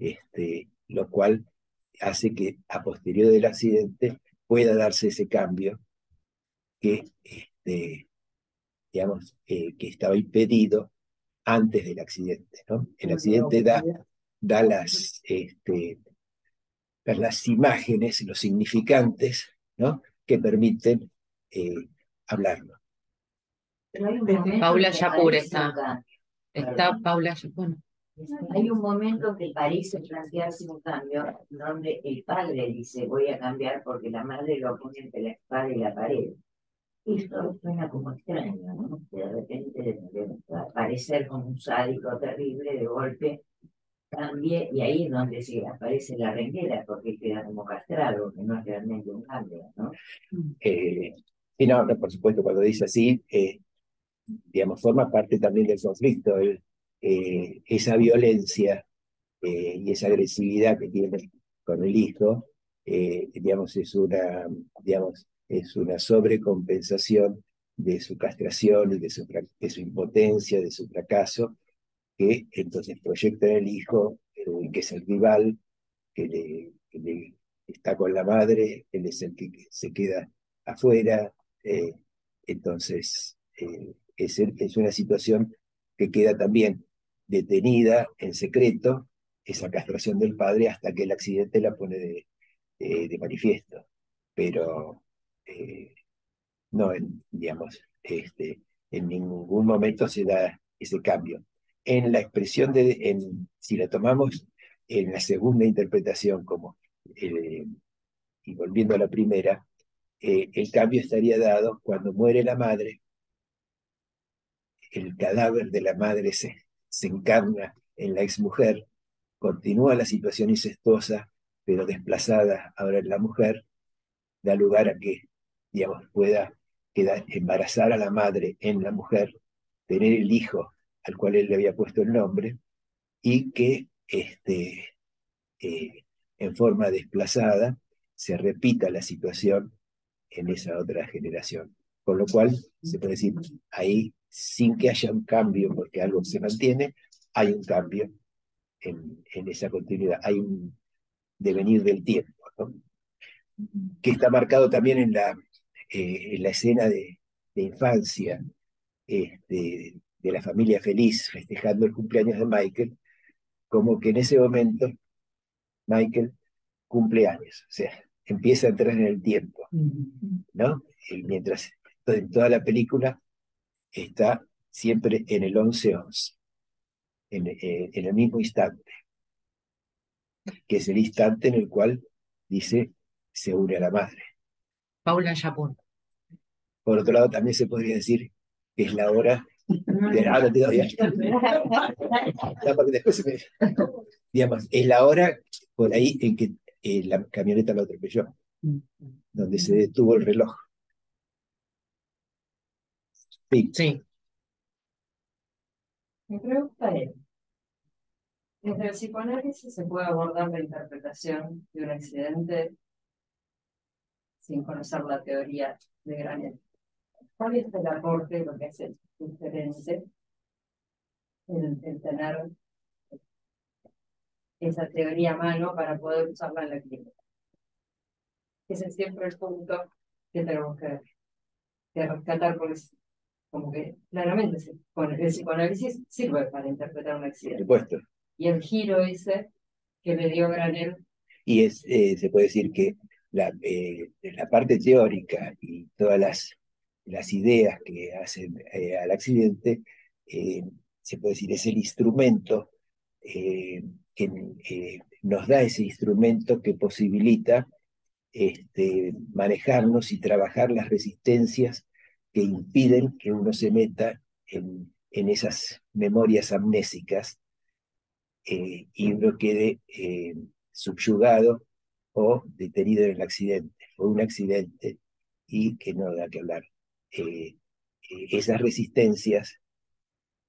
este, lo cual hace que a posteriori del accidente pueda darse ese cambio que, este, digamos, eh, que estaba impedido antes del accidente. ¿no? El accidente da, da las, este, las imágenes, los significantes ¿no? que permiten eh, hablarlo. Paula Yapur está. Está Paula Yapur. Hay un momento que parece plantearse un cambio donde el padre dice voy a cambiar porque la madre lo pone entre la espada y la pared. Esto suena como extraño, ¿no? De repente aparecer como un sádico terrible, de golpe cambie y ahí es donde se aparece la renguera porque queda como castrado, que no es realmente un cambio, ¿no? Eh, y no, por supuesto, cuando dice así, eh, digamos, forma parte también del conflicto. El, eh, esa violencia eh, y esa agresividad que tiene con el hijo, eh, digamos, es una, digamos, es una sobrecompensación de su castración y de su, impotencia, de su fracaso, que entonces proyecta en el hijo, que es el rival, que, le, está con la madre, él es el que se queda afuera, entonces es, es una situación que queda también detenida en secreto esa castración del padre hasta que el accidente la pone de, de, manifiesto. Pero eh, no, digamos, este, en ningún momento se da ese cambio. En la expresión de, en, si la tomamos en la segunda interpretación como, eh, y volviendo a la primera, eh, el cambio estaría dado cuando muere la madre, el cadáver de la madre se se encarna en la exmujer, continúa la situación incestuosa, pero desplazada ahora en la mujer, da lugar a que, digamos, pueda quedar, embarazar a la madre en la mujer, tener el hijo al cual él le había puesto el nombre, y que este, eh, en forma desplazada se repita la situación en esa otra generación. Con lo cual, se puede decir, ahí, sin que haya un cambio, porque algo se mantiene, hay un cambio en, en esa continuidad, hay un devenir del tiempo, ¿no? que está marcado también en la, eh, en la escena de, de infancia este, de la familia feliz festejando el cumpleaños de Michael, como que en ese momento Michael cumple años, o sea, empieza a entrar en el tiempo, ¿no? Y mientras en toda la película está siempre en el 11-11, en, eh, en el mismo instante, que es el instante en el cual dice se une a la madre. Paula Japón. Por otro lado, también se podría decir que es la hora de ahora te doy después me, digamos, es la hora por ahí en que eh, la camioneta lo atropelló, donde se detuvo el reloj. Sí. Sí. Me pregunta es, desde el psicoanálisis se puede abordar la interpretación de un accidente sin conocer la teoría de Granel. ¿Cuál es el aporte, lo que hace diferente el, el tener esa teoría a mano para poder usarla en la clínica? Ese es siempre el punto que tenemos que, que rescatar, porque es como que claramente el psicoanálisis sirve para interpretar un Por accidente. supuesto. Y el giro ese que le dio Granel Y es, eh, se puede decir que la, eh, la parte teórica y todas las, las ideas que hacen eh, al accidente, se puede decir, es el instrumento que nos da ese instrumento que posibilita este, manejarnos y trabajar las resistencias que impiden que uno se meta en, en esas memorias amnésicas eh, y uno quede eh, subyugado o detenido en el accidente. Fue un accidente y que no da que hablar. Eh, eh, esas resistencias,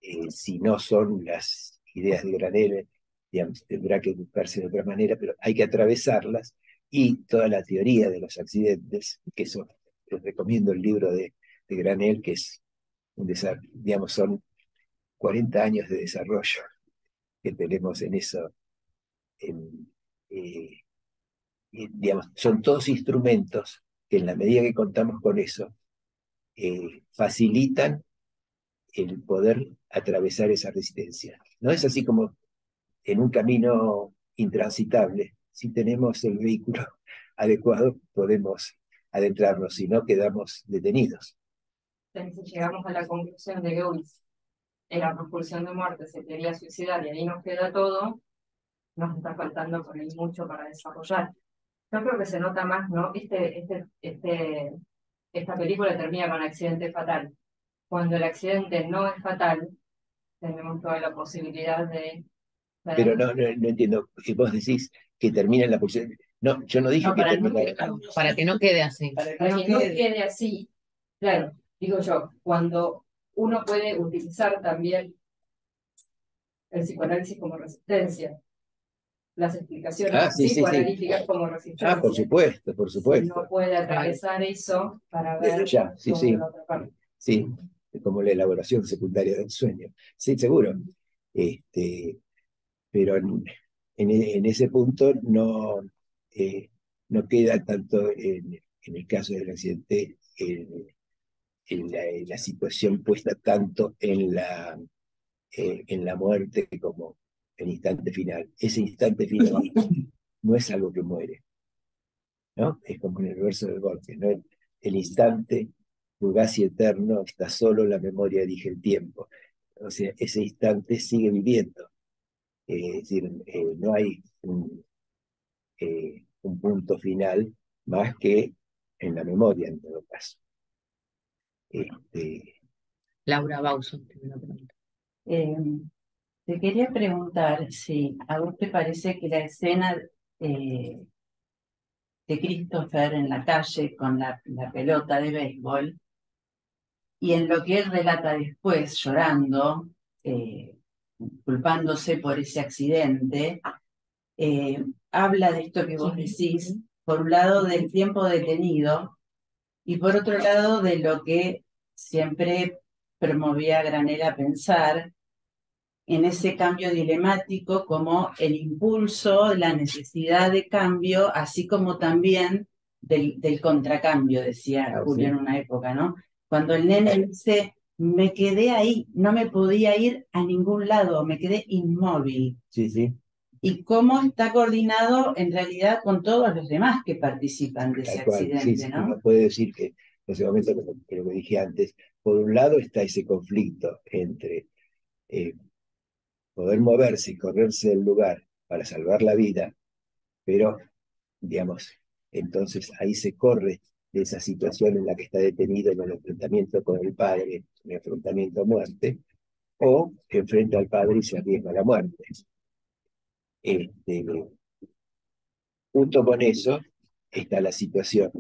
eh, si no son las ideas de Granel, digamos, tendrá que buscarse de otra manera, pero hay que atravesarlas y toda la teoría de los accidentes, que son, les recomiendo el libro de, de Granel, que es un desarrollo, digamos, son 40 años de desarrollo que tenemos en eso. Eh, digamos, son todos instrumentos que en la medida que contamos con eso, eh, facilitan el poder atravesar esa resistencia. No es así como en un camino intransitable. Si tenemos el vehículo (laughs) adecuado, podemos adentrarnos, si no, quedamos detenidos. Entonces llegamos a la conclusión de que uy, en la propulsión de muerte se quería suicidar y ahí nos queda todo, nos está faltando por ahí mucho para desarrollar. Yo creo que se nota más, ¿no? Este, este, este, esta película termina con accidente fatal. Cuando el accidente no es fatal, tenemos toda la posibilidad de... de- Pero no, no, no entiendo. Y vos decís que termina en la posición. No, yo no dije No, que para, termina. para que no quede así. para que no quede así, claro, digo yo, cuando uno puede utilizar también el psicoanálisis como resistencia, las explicaciones Ah, sí, sí, sí. psicoanalíticas como resistencia. Ah, por supuesto, por supuesto. Uno puede atravesar eso para ver ya, sí, cómo sí. la otra parte. Sí, como la elaboración secundaria del sueño. Sí, seguro. Este, pero en, en, e- en ese punto no, eh, no queda tanto en, en el caso del accidente en, en la, en la situación puesta tanto en la, eh, en la muerte como el instante final. Ese instante final (laughs) no es algo que muere, ¿no? Es como en el verso del golpe, ¿no? El, el instante fugaz y eterno, está solo la memoria dirige el tiempo. O sea, ese instante sigue viviendo. Eh, es decir, eh, no hay un, eh, un punto final más que en la memoria, en todo caso. Este, Laura Bauso. primera pregunta. Eh, te quería preguntar si a vos te parece que la escena eh, de Christopher en la calle con la, la pelota de béisbol y en lo que él relata después, llorando, eh, culpándose por ese accidente, eh, habla de esto que vos decís, por un lado del tiempo detenido y por otro lado de lo que siempre promovía Granela pensar en ese cambio dilemático como el impulso, la necesidad de cambio, así como también del, del contracambio, decía Julio sí. en una época, ¿no? Cuando el nene dice, me quedé ahí, no me podía ir a ningún lado, me quedé inmóvil. Sí, sí, Y cómo está coordinado en realidad con todos los demás que participan de ese cual. Accidente, sí, ¿no? uno puede decir que, en ese momento, que lo que dije antes, por un lado está ese conflicto entre eh, poder moverse y correrse del lugar para salvar la vida, pero, digamos, entonces ahí se corre de esa situación en la que está detenido en el enfrentamiento con el padre, en el enfrentamiento a muerte, o enfrenta al padre y se arriesga a la muerte. Este, junto con eso está la situación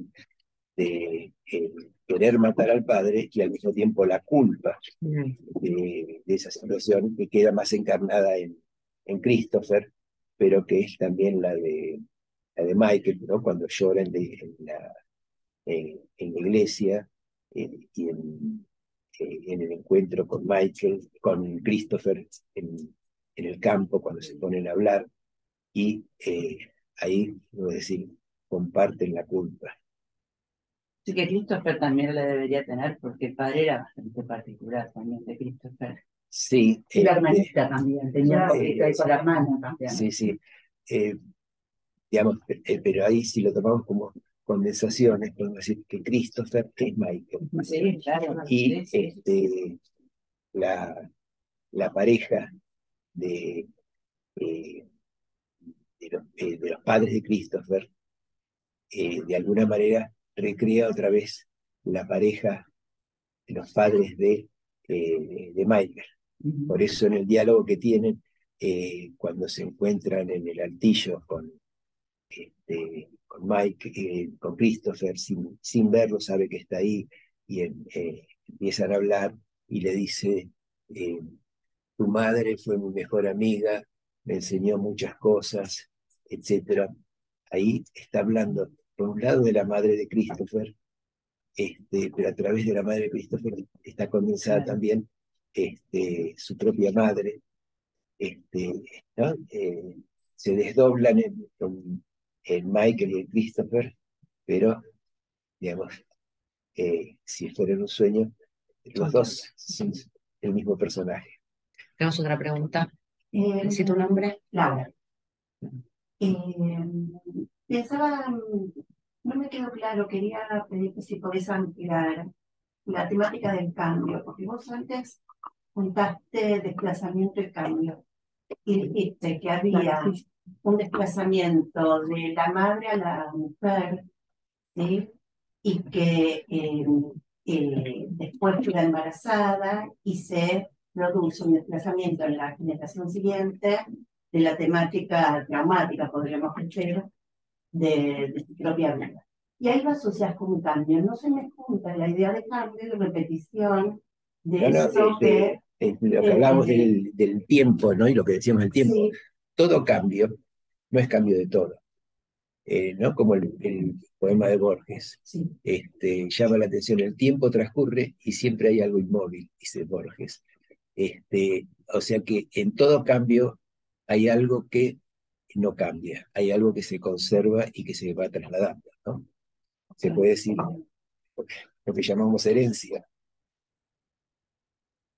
de eh, querer matar al padre y al mismo tiempo la culpa de, de esa situación que queda más encarnada en, en Christopher, pero que es también la de, la de Michael, ¿no? cuando llora en, de- en la, en, en la iglesia eh, y en, eh, en el encuentro con Michael, con Christopher en, en el campo, cuando se ponen a hablar, y eh, ahí, es decir, comparten la culpa. Así que Christopher también la debería tener porque el padre era bastante particular también de Christopher. Sí, Y la este, hermanita también, tenía ahí con la hermana también. Sí, sí. Eh, digamos, pe- eh, pero ahí si lo tomamos como condensaciones, podemos decir que Christopher es Michael. Sí, claro. Y sí, sí. este, la, la pareja de, eh, de, los, eh, de los padres de Christopher, eh, de alguna manera recrea otra vez la pareja de los padres de, de. Por eso en el diálogo que tienen, cuando se encuentran en el altillo con, este, con Mike, con Christopher, sin, sin verlo, sabe que está ahí, y empiezan a hablar y le dice, tu madre fue mi mejor amiga, me enseñó muchas cosas, etc. Ahí está hablando, por un lado, de la madre de Christopher, este, pero a través de la madre de Christopher está condensada también este, su propia madre, este, ¿no? Eh, se desdoblan en Michael y en Christopher, pero, digamos, eh, si fuera un sueño, los dos son el mismo personaje. Tenemos otra pregunta. Eh, ¿Necesito un nombre? Laura. Eh, pensaba, no me quedó claro, quería pedirte si podés ampliar la temática del cambio, porque vos antes juntaste desplazamiento y cambio, y dijiste que había un desplazamiento de la madre a la mujer, ¿sí? Y que eh, eh, después queda embarazada y se produce un desplazamiento en la generación siguiente de la temática traumática, podríamos decir, de, de su propia vida. Y ahí lo asocias con un cambio. No se me junta la idea de cambio y de repetición de No, no, eso este, que... eh, lo que eh, hablábamos eh, del, del tiempo, ¿no? Y lo que decíamos del tiempo, sí, todo cambio no es cambio de todo, eh, ¿no? Como el, el poema de Borges, sí. este, llama la atención, el tiempo transcurre y siempre hay algo inmóvil, dice Borges. Este, o sea que en todo cambio hay algo que no cambia, hay algo que se conserva y que se va trasladando, ¿no? Se puede decir lo que llamamos herencia.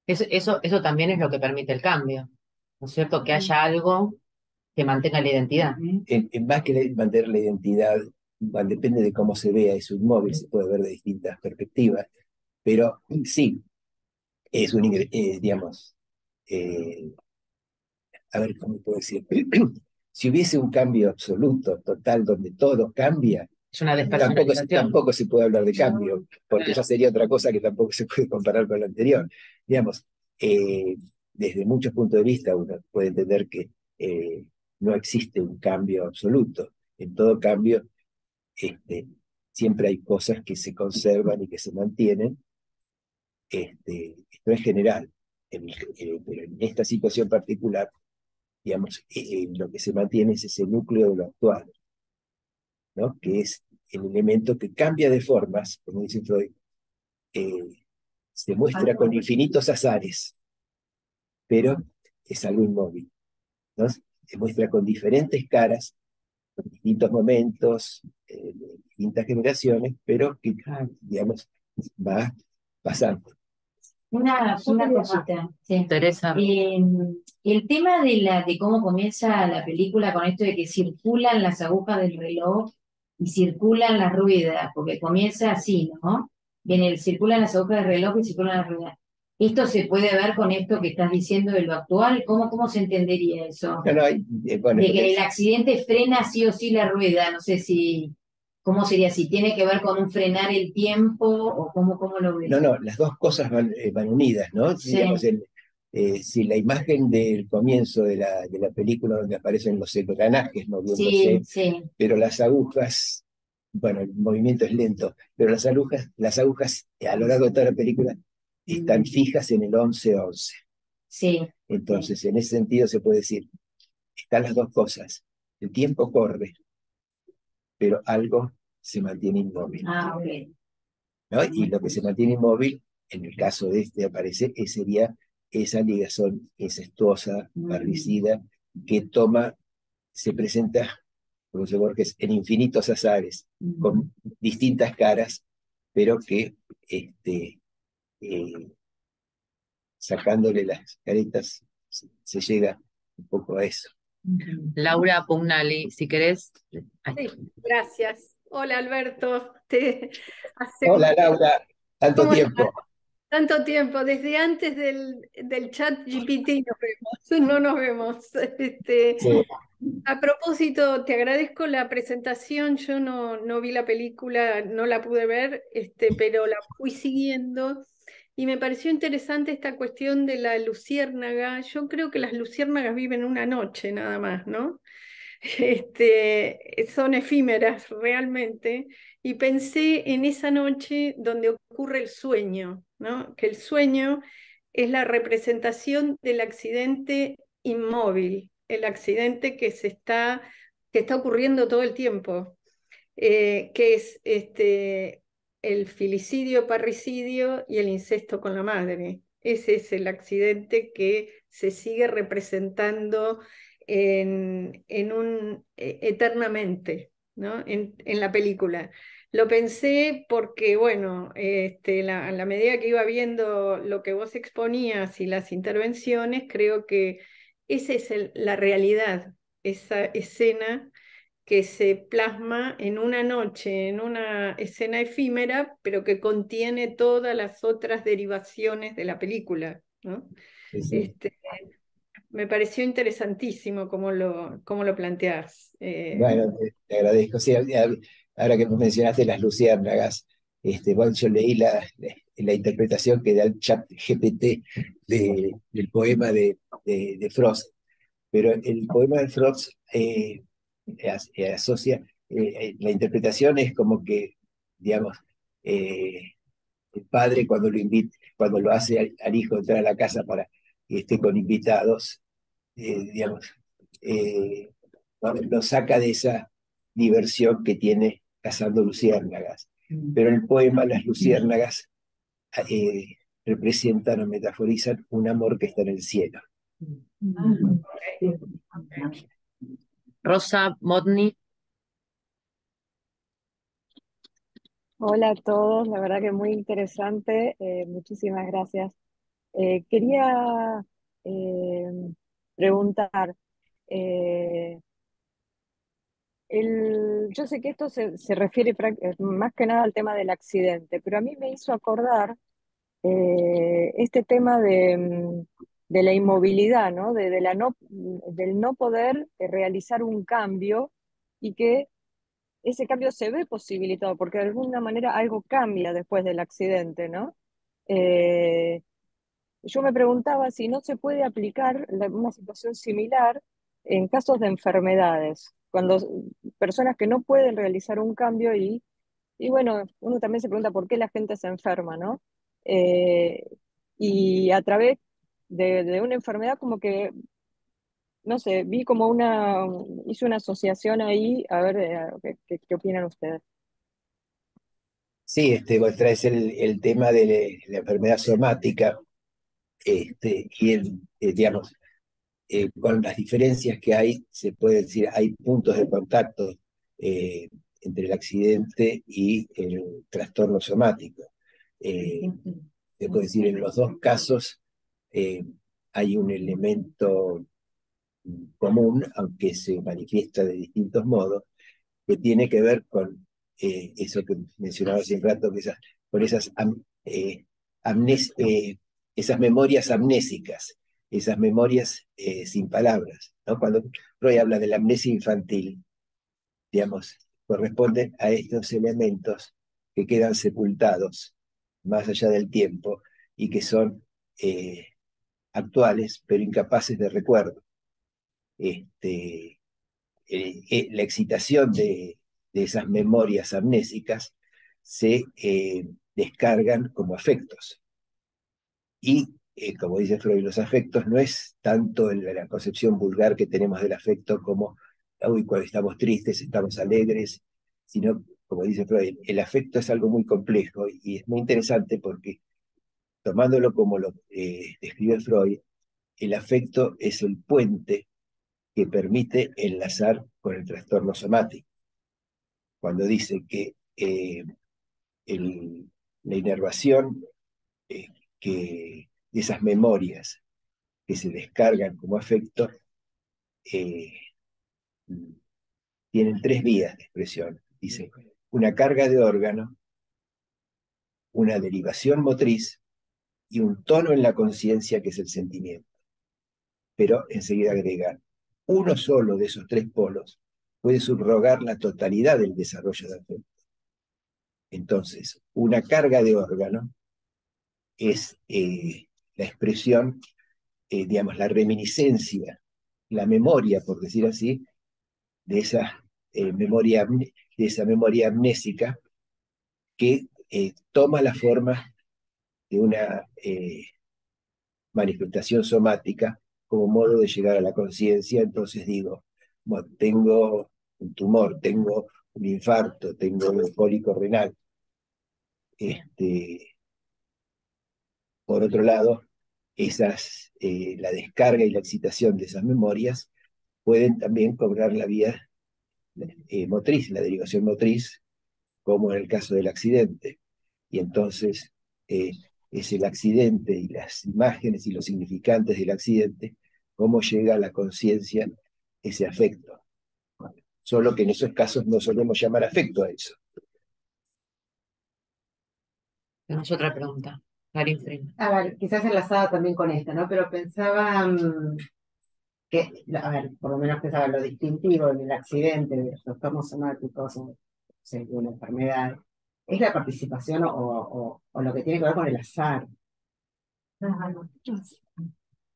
Es- eso, eso también es lo que permite el cambio, ¿no es cierto? Que haya algo que mantenga la identidad. En, en más que mantener la identidad, depende de cómo se vea, es un móvil, se puede ver de distintas perspectivas, pero sí, es un, eh, digamos, eh, a ver, ¿cómo puedo decir? (clears throat) Si hubiese un cambio absoluto, total, donde todo cambia, Es una tampoco, tampoco se puede hablar de cambio, porque Claro. ya sería otra cosa que tampoco se puede comparar con lo anterior. Digamos, eh, desde muchos puntos de vista uno puede entender que eh, no existe un cambio absoluto. En todo cambio, este, siempre hay cosas que se conservan y que se mantienen. Este, esto es general, en eh, pero en esta situación particular, digamos, eh, eh, lo que se mantiene es ese núcleo de lo actual, ¿no? que es el elemento que cambia de formas, como dice Freud, eh, se muestra con infinitos azares, pero es algo inmóvil. ¿no? Se muestra con diferentes caras, con distintos momentos, distintas generaciones, pero que, digamos, va pasando. Una, una cosita, sí. Teresa. Eh, el tema de la de cómo comienza la película con esto de que circulan las agujas del reloj y circulan las ruedas, porque comienza así, ¿no? Viene, circulan las agujas del reloj y circulan las ruedas. ¿Esto se puede ver con esto que estás diciendo de lo actual? ¿Cómo, cómo se entendería eso? No, eh, bueno, De que el accidente frena sí o sí la rueda, no sé si, ¿cómo sería? Si tiene que ver con un frenar el tiempo o cómo, cómo lo ves. No, no, las dos cosas van, eh, van unidas, ¿no? Sí. Digamos, el- eh, si la imagen del comienzo de la, de la película donde aparecen los engranajes moviéndose, Sí, sí, pero las agujas, bueno, el movimiento es lento, pero las agujas, las agujas a lo largo de toda la película están fijas en el 11-11. sí, Entonces, en ese sentido se puede decir, están las dos cosas. El tiempo corre, pero algo se mantiene inmóvil. ah. Y lo que se mantiene inmóvil, en el caso de este aparece, eh, sería esa ligazón incestuosa, parricida, que toma, se presenta, como dice Borges, en infinitos azares, con distintas caras, pero que este, eh, sacándole las caretas se, se llega un poco a eso. Laura Pugnali, si querés. Sí, gracias. Hola Alberto, te (laughs) hace Hola Laura, tanto ¿Cómo tiempo. tanto tiempo, desde antes del, del chat GPT nos vemos, (laughs) no nos vemos. (laughs) Este, Sí. a propósito, te agradezco la presentación, yo no, no vi la película, no la pude ver, este, pero la fui siguiendo y me pareció interesante esta cuestión de la luciérnaga. Yo creo que las luciérnagas viven una noche nada más, ¿no? (laughs) Este, son efímeras realmente, y pensé en esa noche donde ocurre el sueño, ¿no? Que el sueño es la representación del accidente inmóvil, el accidente que se está, que está ocurriendo todo el tiempo, eh, que es este, el filicidio, parricidio y el incesto con la madre. Ese es el accidente que se sigue representando en, en un, eh, eternamente, ¿no? En, en la película. Lo pensé porque, bueno, este, la- a la medida que iba viendo lo que vos exponías y las intervenciones, creo que esa es la realidad, esa escena que se plasma en una noche, en una escena efímera, pero que contiene todas las otras derivaciones de la película, ¿no? Sí, sí. Este, me pareció interesantísimo cómo lo, cómo lo planteás. eh, Bueno, te, te agradezco. Sí, ahora que mencionaste las luciérnagas, este, bueno, yo leí la, la, interpretación que da el chat GPT de- del poema de, de, de Frost, pero el poema de Frost eh, eh, asocia, eh, eh, la interpretación es como que, digamos, eh, el padre cuando lo invita, cuando lo hace al, al hijo entrar a la casa para que esté con invitados, eh, digamos, eh, lo, lo saca de esa diversión que tiene cazando luciérnagas. Pero en el poema las luciérnagas eh, representan o metaforizan un amor que está en el cielo. Rosa Modni, Hola a todos, la verdad que muy interesante, eh, muchísimas gracias. Eh, quería eh, preguntar, el- yo sé que esto se, se refiere más que nada al tema del accidente, pero a mí me hizo acordar este tema de, mm, de la inmovilidad, ¿no? De, la no, del no poder eh, realizar un cambio y que ese cambio se ve posibilitado, porque de alguna manera algo cambia después del accidente, ¿no? Eh, yo me preguntaba si no se puede aplicar una situación similar en casos de enfermedades, cuando personas que no pueden realizar un cambio y, y bueno, uno también se pregunta por qué la gente se enferma, ¿no? Eh, y a través de, de una enfermedad como que no sé, vi como una, hice una asociación ahí, a ver, eh, ¿qué, qué- qué opinan ustedes? Sí, este, vos traes el, el tema de la enfermedad somática, este, y el, eh, digamos, eh, con las diferencias que hay, se puede decir, hay puntos de contacto eh, entre el accidente y el trastorno somático. se puede decir, en los dos casos hay un elemento común, aunque se manifiesta de distintos modos, que tiene que ver con eso que mencionaba hace un rato, que esas, con esas amnes esas memorias amnésicas, esas memorias eh, sin palabras. ¿no? Cuando Freud habla de la amnesia infantil, digamos, corresponde a estos elementos que quedan sepultados más allá del tiempo y que son eh, actuales pero incapaces de recuerdo. Este, eh, la excitación de, de, esas memorias amnésicas se descargan como afectos. Y, eh, como dice Freud, los afectos no es tanto la concepción vulgar que tenemos del afecto como, uy, cuando estamos tristes, estamos alegres, sino, como dice Freud, el afecto es algo muy complejo y es muy interesante porque, tomándolo como lo eh, describe Freud, el afecto es el puente que permite enlazar con el trastorno somático. Cuando dice que eh, la inervación que esas memorias que se descargan como afecto eh, tienen tres vías de expresión. Dice, una carga de órgano, una derivación motriz y un tono en la conciencia que es el sentimiento. Pero enseguida agrega, uno solo de esos tres polos puede subrogar la totalidad del desarrollo de afecto. Entonces, una carga de órgano es eh, la expresión, eh, digamos, la reminiscencia, la memoria, por decir así, de esa, eh, memoria, de esa memoria amnésica que toma la forma de una manifestación somática como modo de llegar a la conciencia. Entonces digo, tengo un tumor, tengo un infarto, tengo un cólico renal. Este, por otro lado, esas, eh, la descarga y la excitación de esas memorias pueden también cobrar la vía eh, motriz, la derivación motriz, como en el caso del accidente. Y entonces eh, es el accidente y las imágenes y los significantes del accidente, cómo llega a la conciencia ese afecto. Solo que en esos casos no solemos llamar afecto a eso. Tenemos otra pregunta. A ver, quizás enlazada también con esta, ¿no? Pero pensaba mm, que, a ver, por lo menos pensaba lo distintivo del accidente, de los trastornos somáticos, o de una enfermedad, es la participación o, o, lo que tiene que ver con el azar.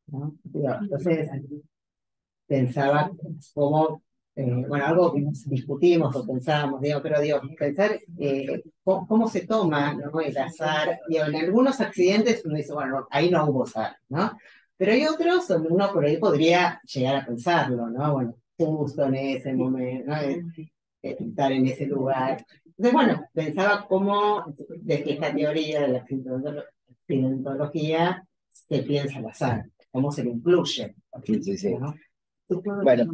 ¿no? Entonces, pensaba cómo eh, bueno, algo que discutimos o pensábamos, digo, pero digo, pensar eh, cómo, se toma ¿no? el azar, digo, en algunos accidentes uno dice, bueno, ahí no hubo azar, ¿no? Pero hay otros donde uno por ahí podría llegar a pensarlo, ¿no? Bueno, justo en ese momento, ¿no? estar en ese lugar. Entonces, bueno, pensaba cómo, desde esta teoría de la accidentología, se piensa el azar, cómo se lo incluye. Sí, sí, sí. Bueno,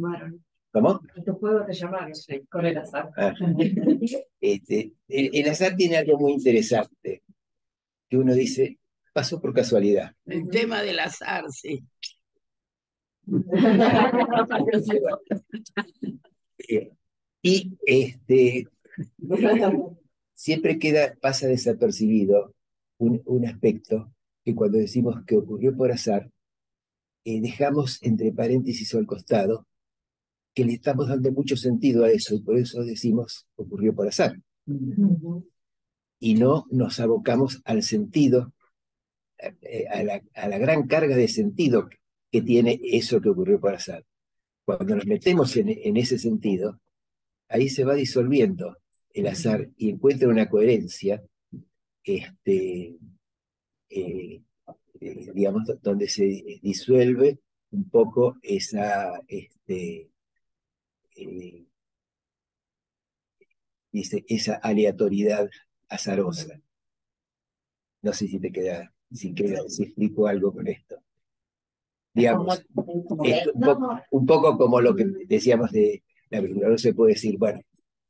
¿Cómo? En tu juego te llamaron con el azar. Ah. (laughs) Este, el, azar tiene algo muy interesante, que uno dice, pasó por casualidad. El tema del azar, sí. (laughs) (laughs) Y este (laughs) siempre queda, pasa desapercibido un, un aspecto que cuando decimos que ocurrió por azar, eh, dejamos entre paréntesis o al costado que le estamos dando mucho sentido a eso y por eso decimos ocurrió por azar. Y no nos abocamos al sentido, eh, a la, a la, gran carga de sentido que tiene eso que ocurrió por azar. Cuando nos metemos en, en ese sentido, ahí se va disolviendo el azar y encuentra una coherencia, este, eh, eh, digamos, donde se disuelve un poco esa, este, eh, esa aleatoriedad azarosa. No sé si te queda, si queda, si explico algo con esto. Digamos, es un, poco, un poco como lo que decíamos de la película, no se puede decir, bueno,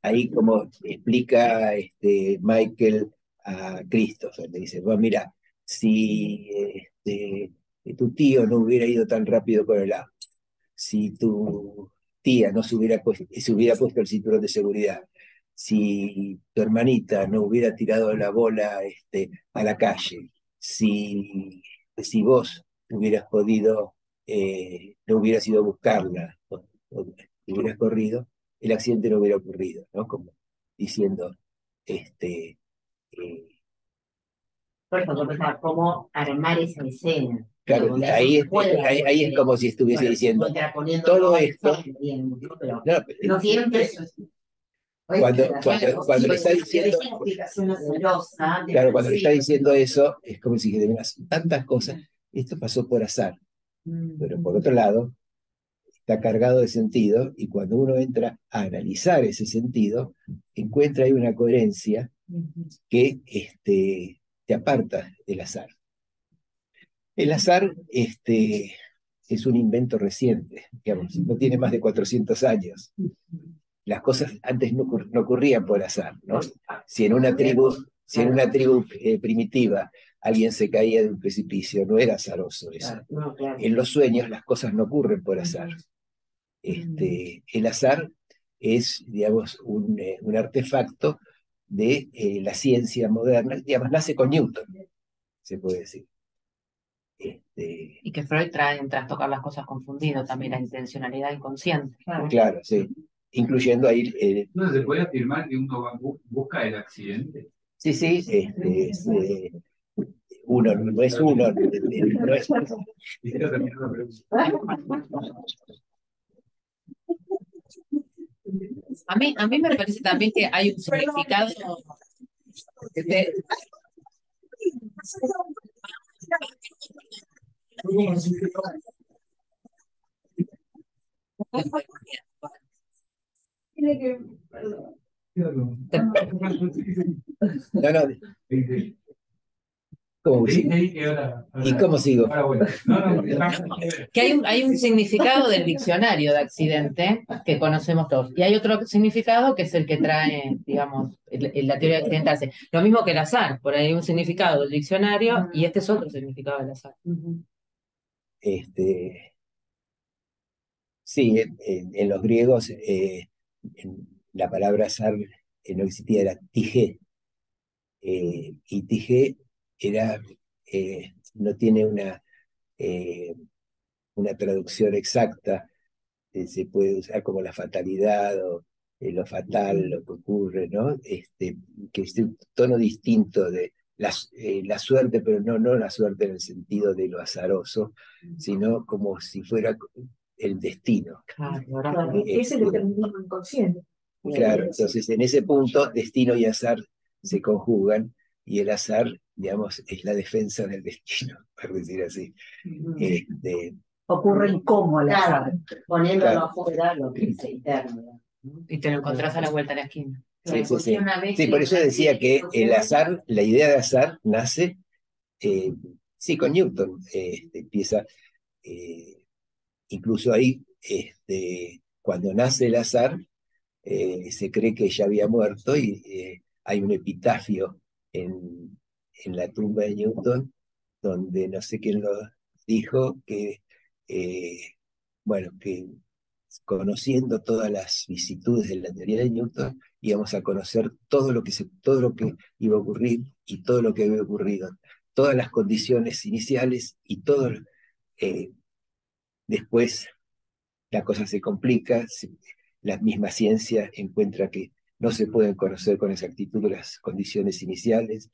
ahí como explica este, Michael a Cristo, le dice, bueno, mira, si este, tu tío no hubiera ido tan rápido con el auto, si tu tía no se hubiera, puesto, se hubiera puesto el cinturón de seguridad, si tu hermanita no hubiera tirado la bola este, a la calle, si, si vos hubieras podido, eh, no hubieras ido a buscarla, o, hubieras corrido, el accidente no hubiera ocurrido, ¿no? Como diciendo, este... Eh, Por ejemplo, cómo armar esa escena. Claro, ahí, es, ahí, ahí, es como si estuviese diciendo todo esto. No, no siempre cuando, cuando, cuando le está diciendo claro cuando le está diciendo eso es como si dijera tantas cosas esto pasó por azar pero por otro lado está cargado de sentido y cuando uno entra a analizar ese sentido encuentra ahí una coherencia que este, te aparta del azar el azar este, es un invento reciente digamos no tiene más de 400 años las cosas antes no, no, ocurrían por azar, ¿no? Si en una tribu, si en una tribu eh, primitiva alguien se caía de un precipicio, no era azaroso eso. En los sueños las cosas no ocurren por azar. Este, el azar es, digamos, un, eh, un artefacto de eh, la ciencia moderna, digamos, nace con Newton, se puede decir. Este... Y que Freud trae en tocar las cosas confundido también la intencionalidad inconsciente. Claro, sí. Incluyendo ahí... Eh, ¿se puede afirmar que uno busca el accidente? Sí, sí, este, es, eh, uno, no es uno, no es... (laughs) (laughs) A mí, a mí me parece también que hay un significado de... No, no. ¿Cómo ¿Y cómo sigo? (laughs) Que hay un, hay un significado del diccionario de accidente que conocemos todos. Y hay otro significado que es el que trae, digamos, la teoría accidental. Lo mismo que el azar. Por ahí hay un significado del diccionario y este es otro significado del azar. Este. Sí, en, los griegos eh, la palabra azar no existía, era tige. Eh, y tige era, eh, no tiene una, eh, una traducción exacta, se puede usar como la fatalidad o lo fatal, lo que ocurre, ¿no? Este, que es un tono distinto de la, la, suerte, pero no, no la suerte en el sentido de lo azaroso, sino como si fuera el destino. Claro, es el determinismo inconsciente. Claro, entonces en ese punto destino y azar se conjugan y el azar, digamos, es la defensa del destino, (laughs) por decir así. Este, Ocurre el azar. Poniéndolo afuera lo que es interno. Y te lo encontrás a la vuelta de la esquina. Sí, sí, sí. sí, por eso decía que el azar, la idea de azar nace, eh, sí, con Newton, eh, empieza, eh, incluso ahí, este, cuando nace el azar, eh, se cree que ya había muerto y eh, hay un epitafio en, en, la tumba de Newton donde no sé quién lo dijo que, eh, bueno, que conociendo todas las vicitudes de la teoría de Newton íbamos a conocer todo lo que, se, todo lo que iba a ocurrir y todo lo que había ocurrido, todas las condiciones iniciales y todo después la cosa se complica, la misma ciencia encuentra que no se pueden conocer con exactitud las condiciones iniciales,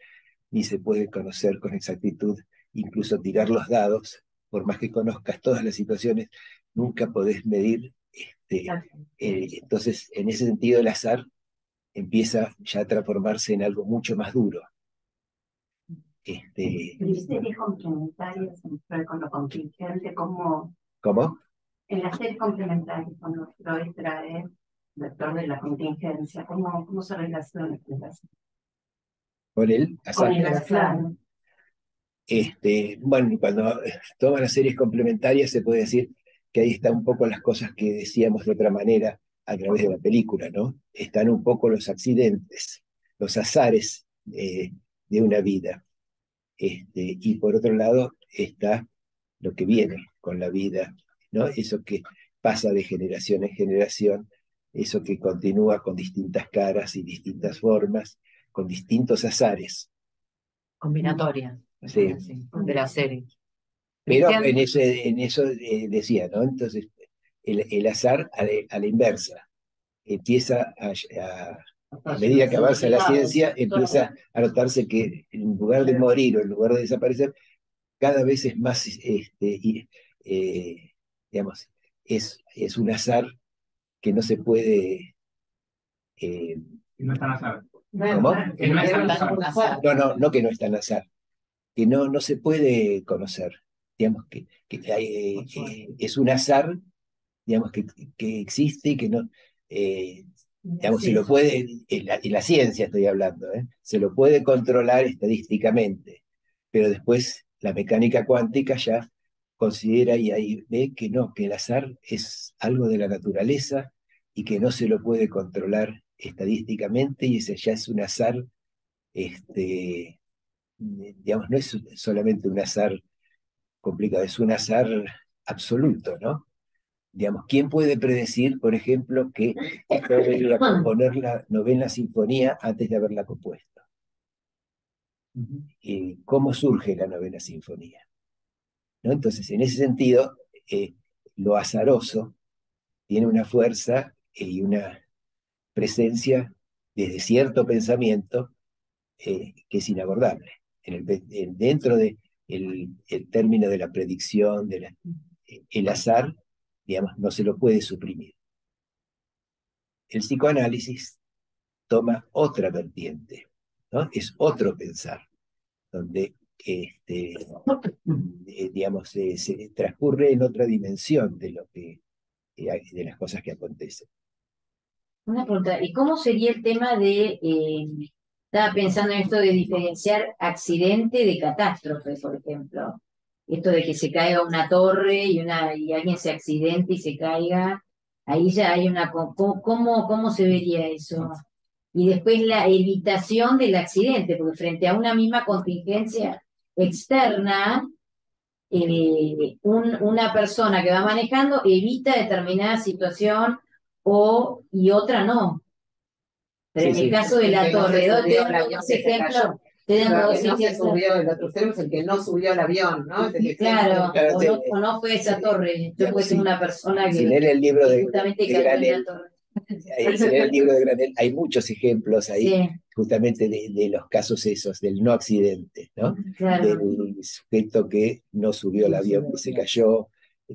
ni se puede conocer con exactitud incluso tirar los dados, por más que conozcas todas las situaciones, nunca podés medir. Este, eh, entonces, en ese sentido, el azar empieza ya a transformarse en algo mucho más duro. Este, series complementarias con lo contingente? ¿Cómo? ¿Cómo? en las series complementarias, cuando Freud trae el vector de la contingencia, ¿cómo, cómo se relaciona con con el azar. Este, bueno, cuando toman las series complementarias se puede decir que ahí están un poco las cosas que decíamos de otra manera a través de la película, ¿no? Están un poco los accidentes, los azares eh, de una vida. Este, y por otro lado está lo que viene con la vida, ¿no? Eso que pasa de generación en generación, eso que continúa con distintas caras y distintas formas, con distintos azares. Combinatoria Sí. de la serie. Pero en, ese, en eso eh, decía, ¿no? Entonces, el, el azar a la, a la inversa empieza a, a- a medida que avanza la ciencia, empieza a notarse que en lugar de morir o en lugar de desaparecer, cada vez es más, este, y, eh, digamos, es, es un azar que no se puede... eh, No es tan azar. ¿Cómo? Que no es tan azar. No, no, no que no es tan azar, que no, no se puede conocer. Digamos que, que hay, eh, eh, es un azar, digamos, que, que existe y que no, eh, digamos, se lo puede, en la, en la ciencia estoy hablando, ¿eh? se lo puede controlar estadísticamente, pero después la mecánica cuántica ya considera y ahí ve que no, que el azar es algo de la naturaleza y que no se lo puede controlar estadísticamente y ese ya es un azar, este, digamos, no es solamente un azar complicado, es un azar absoluto, ¿no? Digamos, ¿quién puede predecir, por ejemplo, que iba a componer la novena sinfonía antes de haberla compuesto? ¿Y cómo surge la novena sinfonía? ¿No? Entonces, en ese sentido, eh, lo azaroso tiene una fuerza y una presencia desde cierto pensamiento eh, que es inabordable. En el, dentro del de el término de la predicción, de la- el azar, digamos, no se lo puede suprimir. El psicoanálisis toma otra vertiente, ¿no? Es otro pensar, donde este, eh, digamos, eh, se transcurre en otra dimensión de lo que de las cosas que acontecen. Una pregunta, ¿y cómo sería el tema de, eh, estaba pensando en esto de diferenciar accidente de catástrofe, por ejemplo? Esto de que se caiga una torre y, una, y alguien se accidente y se caiga, ahí ya hay una, ¿cómo, cómo se vería eso? Y después la evitación del accidente, porque frente a una misma contingencia externa, eh, un- una persona que va manejando evita determinada situación o, y otra no. Pero en Sí, el sí. caso de la El no torre, subió te dos ejemplos, te Claro, dos que no se ejemplos. subió, el otro extremo es el que no subió al avión, ¿no? Claro, Claro, o sí. no, o no fue esa torre, yo puede ser una persona Si que leen el libro de, justamente de cayó en Granel, la torre. si leen el libro de Granel, hay muchos ejemplos ahí, Sí, justamente de, de los casos esos, del no accidente, ¿no? claro. Del sujeto que no subió al avión, que se cayó,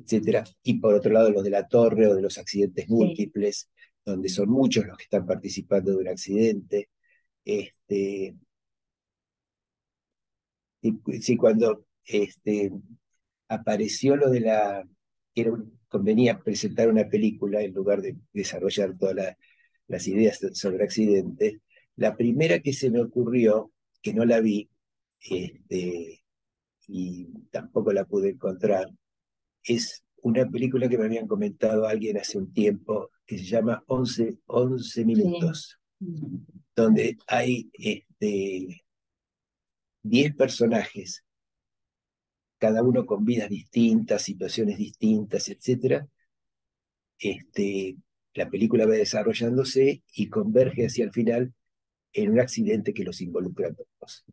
etcétera. Y por otro lado, los de la torre o de los accidentes múltiples, donde son muchos los que están participando de un accidente. Este, y sí, cuando este, apareció lo de la, que era un- convenía presentar una película en lugar de desarrollar todas la- las ideas sobre accidentes, la primera que se me ocurrió, que no la vi, este, y tampoco la pude encontrar, es una película que me habían comentado alguien hace un tiempo, que se llama 11, 11 minutos, donde hay este, 10 personajes, cada uno con vidas distintas, situaciones distintas, etc. Este, la película va desarrollándose y converge hacia el final en un accidente que los involucra a todos.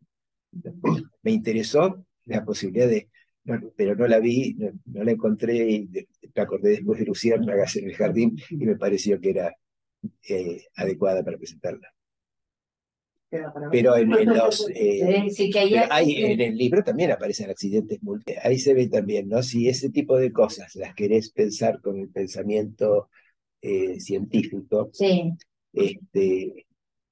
Me interesó la posibilidad de, no, pero no la vi, no, no la encontré, y me acordé después de Luciérnagas en el jardín y me pareció que era eh, adecuada para presentarla. Pero en, en los... eh, que hay hay, que- en el libro también aparecen accidentes múltiples. Ahí se ve también, ¿no? Si ese tipo de cosas las querés pensar con el pensamiento eh, científico, Sí, este,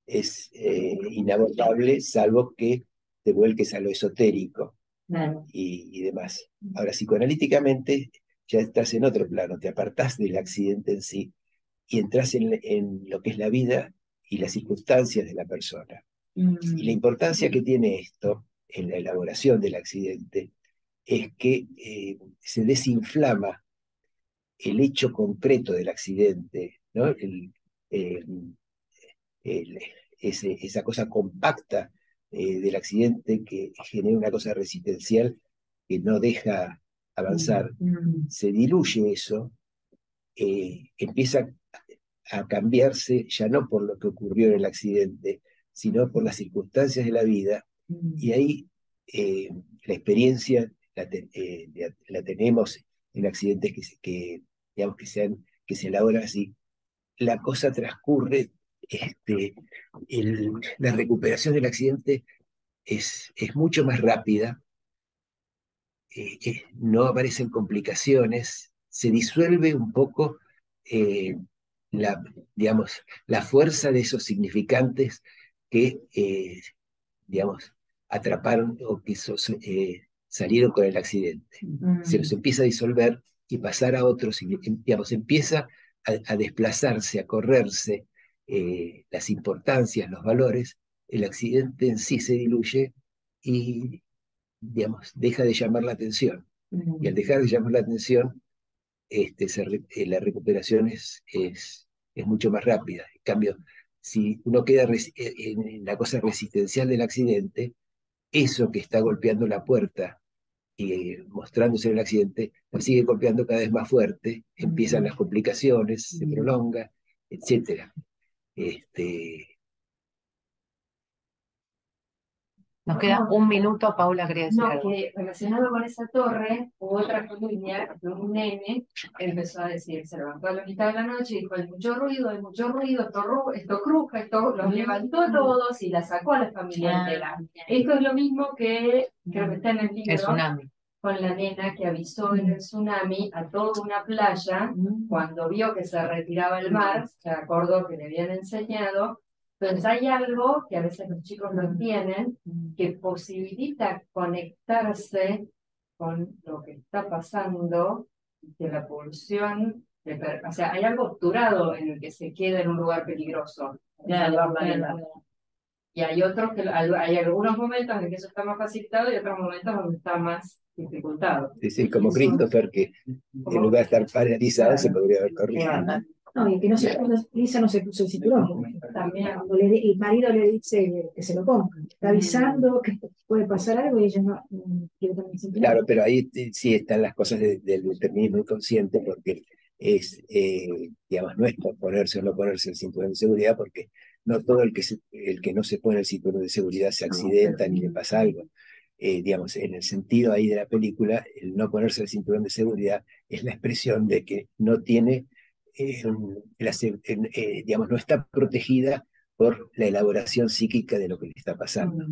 es eh, inagotable, salvo que te vuelques a lo esotérico claro. y, y demás. Ahora, psicoanalíticamente ya estás en otro plano, te apartás del accidente en sí y entras en, en lo que es la vida y las circunstancias de la persona. Y la importancia que tiene esto en la elaboración del accidente es que eh, se desinflama el hecho concreto del accidente, ¿no? El, el- ese- esa cosa compacta eh, del accidente que genera una cosa resistencial que no deja avanzar, se diluye eso, eh, empieza a cambiarse ya no por lo que ocurrió en el accidente, sino por las circunstancias de la vida, y ahí eh, la experiencia la, te- eh, la- la tenemos en accidentes que, se- que, digamos, que, sean, que se elaboran así. La cosa transcurre, este, el- la recuperación del accidente es, es mucho más rápida, eh, eh, no aparecen complicaciones, se disuelve un poco eh, la, digamos, la fuerza de esos significantes que, digamos, atraparon o que so- salieron con el accidente. Se los empieza a disolver y pasar a otros, em- digamos, empieza a, a desplazarse, a correrse eh, las importancias, los valores, el accidente en sí se diluye y, digamos, deja de llamar la atención. Y al dejar de llamar la atención, este, se eh, la recuperación es, es, es mucho más rápida. En cambio, si uno queda eh, en, en la cosa resistencial del accidente, eso que está golpeando la puerta y mostrándose en el accidente, la sigue golpeando cada vez más fuerte, empiezan las complicaciones, se prolonga, etcétera. Este, Nos queda un minuto, Paula, quería decir No, algo. que relacionado con esa torre, hubo otra familia, un nene empezó a decir, se levantó a la mitad de la noche y dijo, hay mucho ruido, hay mucho ruido, esto, esto cruja, esto los levantó a todos y la sacó a la familia Ah, entera. Esto es lo mismo que creo que está en el libro. El tsunami. Con la nena que avisó en el tsunami a toda una playa cuando vio que se retiraba el mar, se acordó que le habían enseñado. Entonces hay algo que a veces los chicos no tienen, que posibilita conectarse con lo que está pasando, que la pulsión, de o sea, hay algo obturado en el que se queda en un lugar peligroso. La. Y hay otros que hay algunos momentos en que eso está más facilitado y otros momentos donde está más dificultado. es decir, como Christopher, que en lugar de estar paralizado, se podría haber corrido. No, y que no se puso, Lisa no se puso el cinturón. También. Cuando le el marido le dice que se lo ponga, está avisando que puede pasar algo y ella no mm, quiere poner el cinturón. Claro, pero ahí sí están las cosas de- del determinismo inconsciente, porque es, eh, digamos, no es por ponerse o no ponerse el cinturón de seguridad, porque no todo el que, se- el que no se pone el cinturón de seguridad se accidenta ni le pasa algo. Eh, digamos, en el sentido ahí de la película, el no ponerse el cinturón de seguridad es la expresión de que no tiene, eh, eh, digamos, no está protegida por la elaboración psíquica de lo que le está pasando.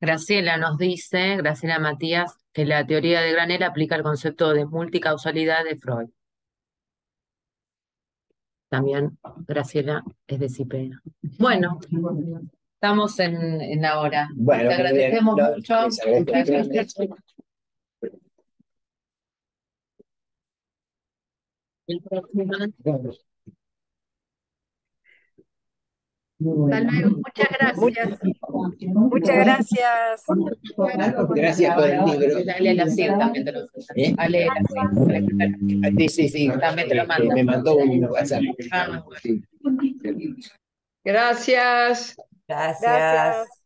Graciela nos dice, Graciela Matías, que la teoría de Granel aplica el concepto de multicausalidad de Freud. También Graciela es de Cipena. Bueno, estamos en, en la hora. Bueno, Te bien. agradecemos No, mucho. agradezco. Gracias. El próximo. Hasta luego, muchas gracias. Muchas gracias. Gracias por el libro. Dale a la CIR también te lo ¿Eh? Ale, la. Sí, sí, sí. También te lo Eh, mando. Me mandó un WhatsApp. Ah, Sí. Gracias. Gracias.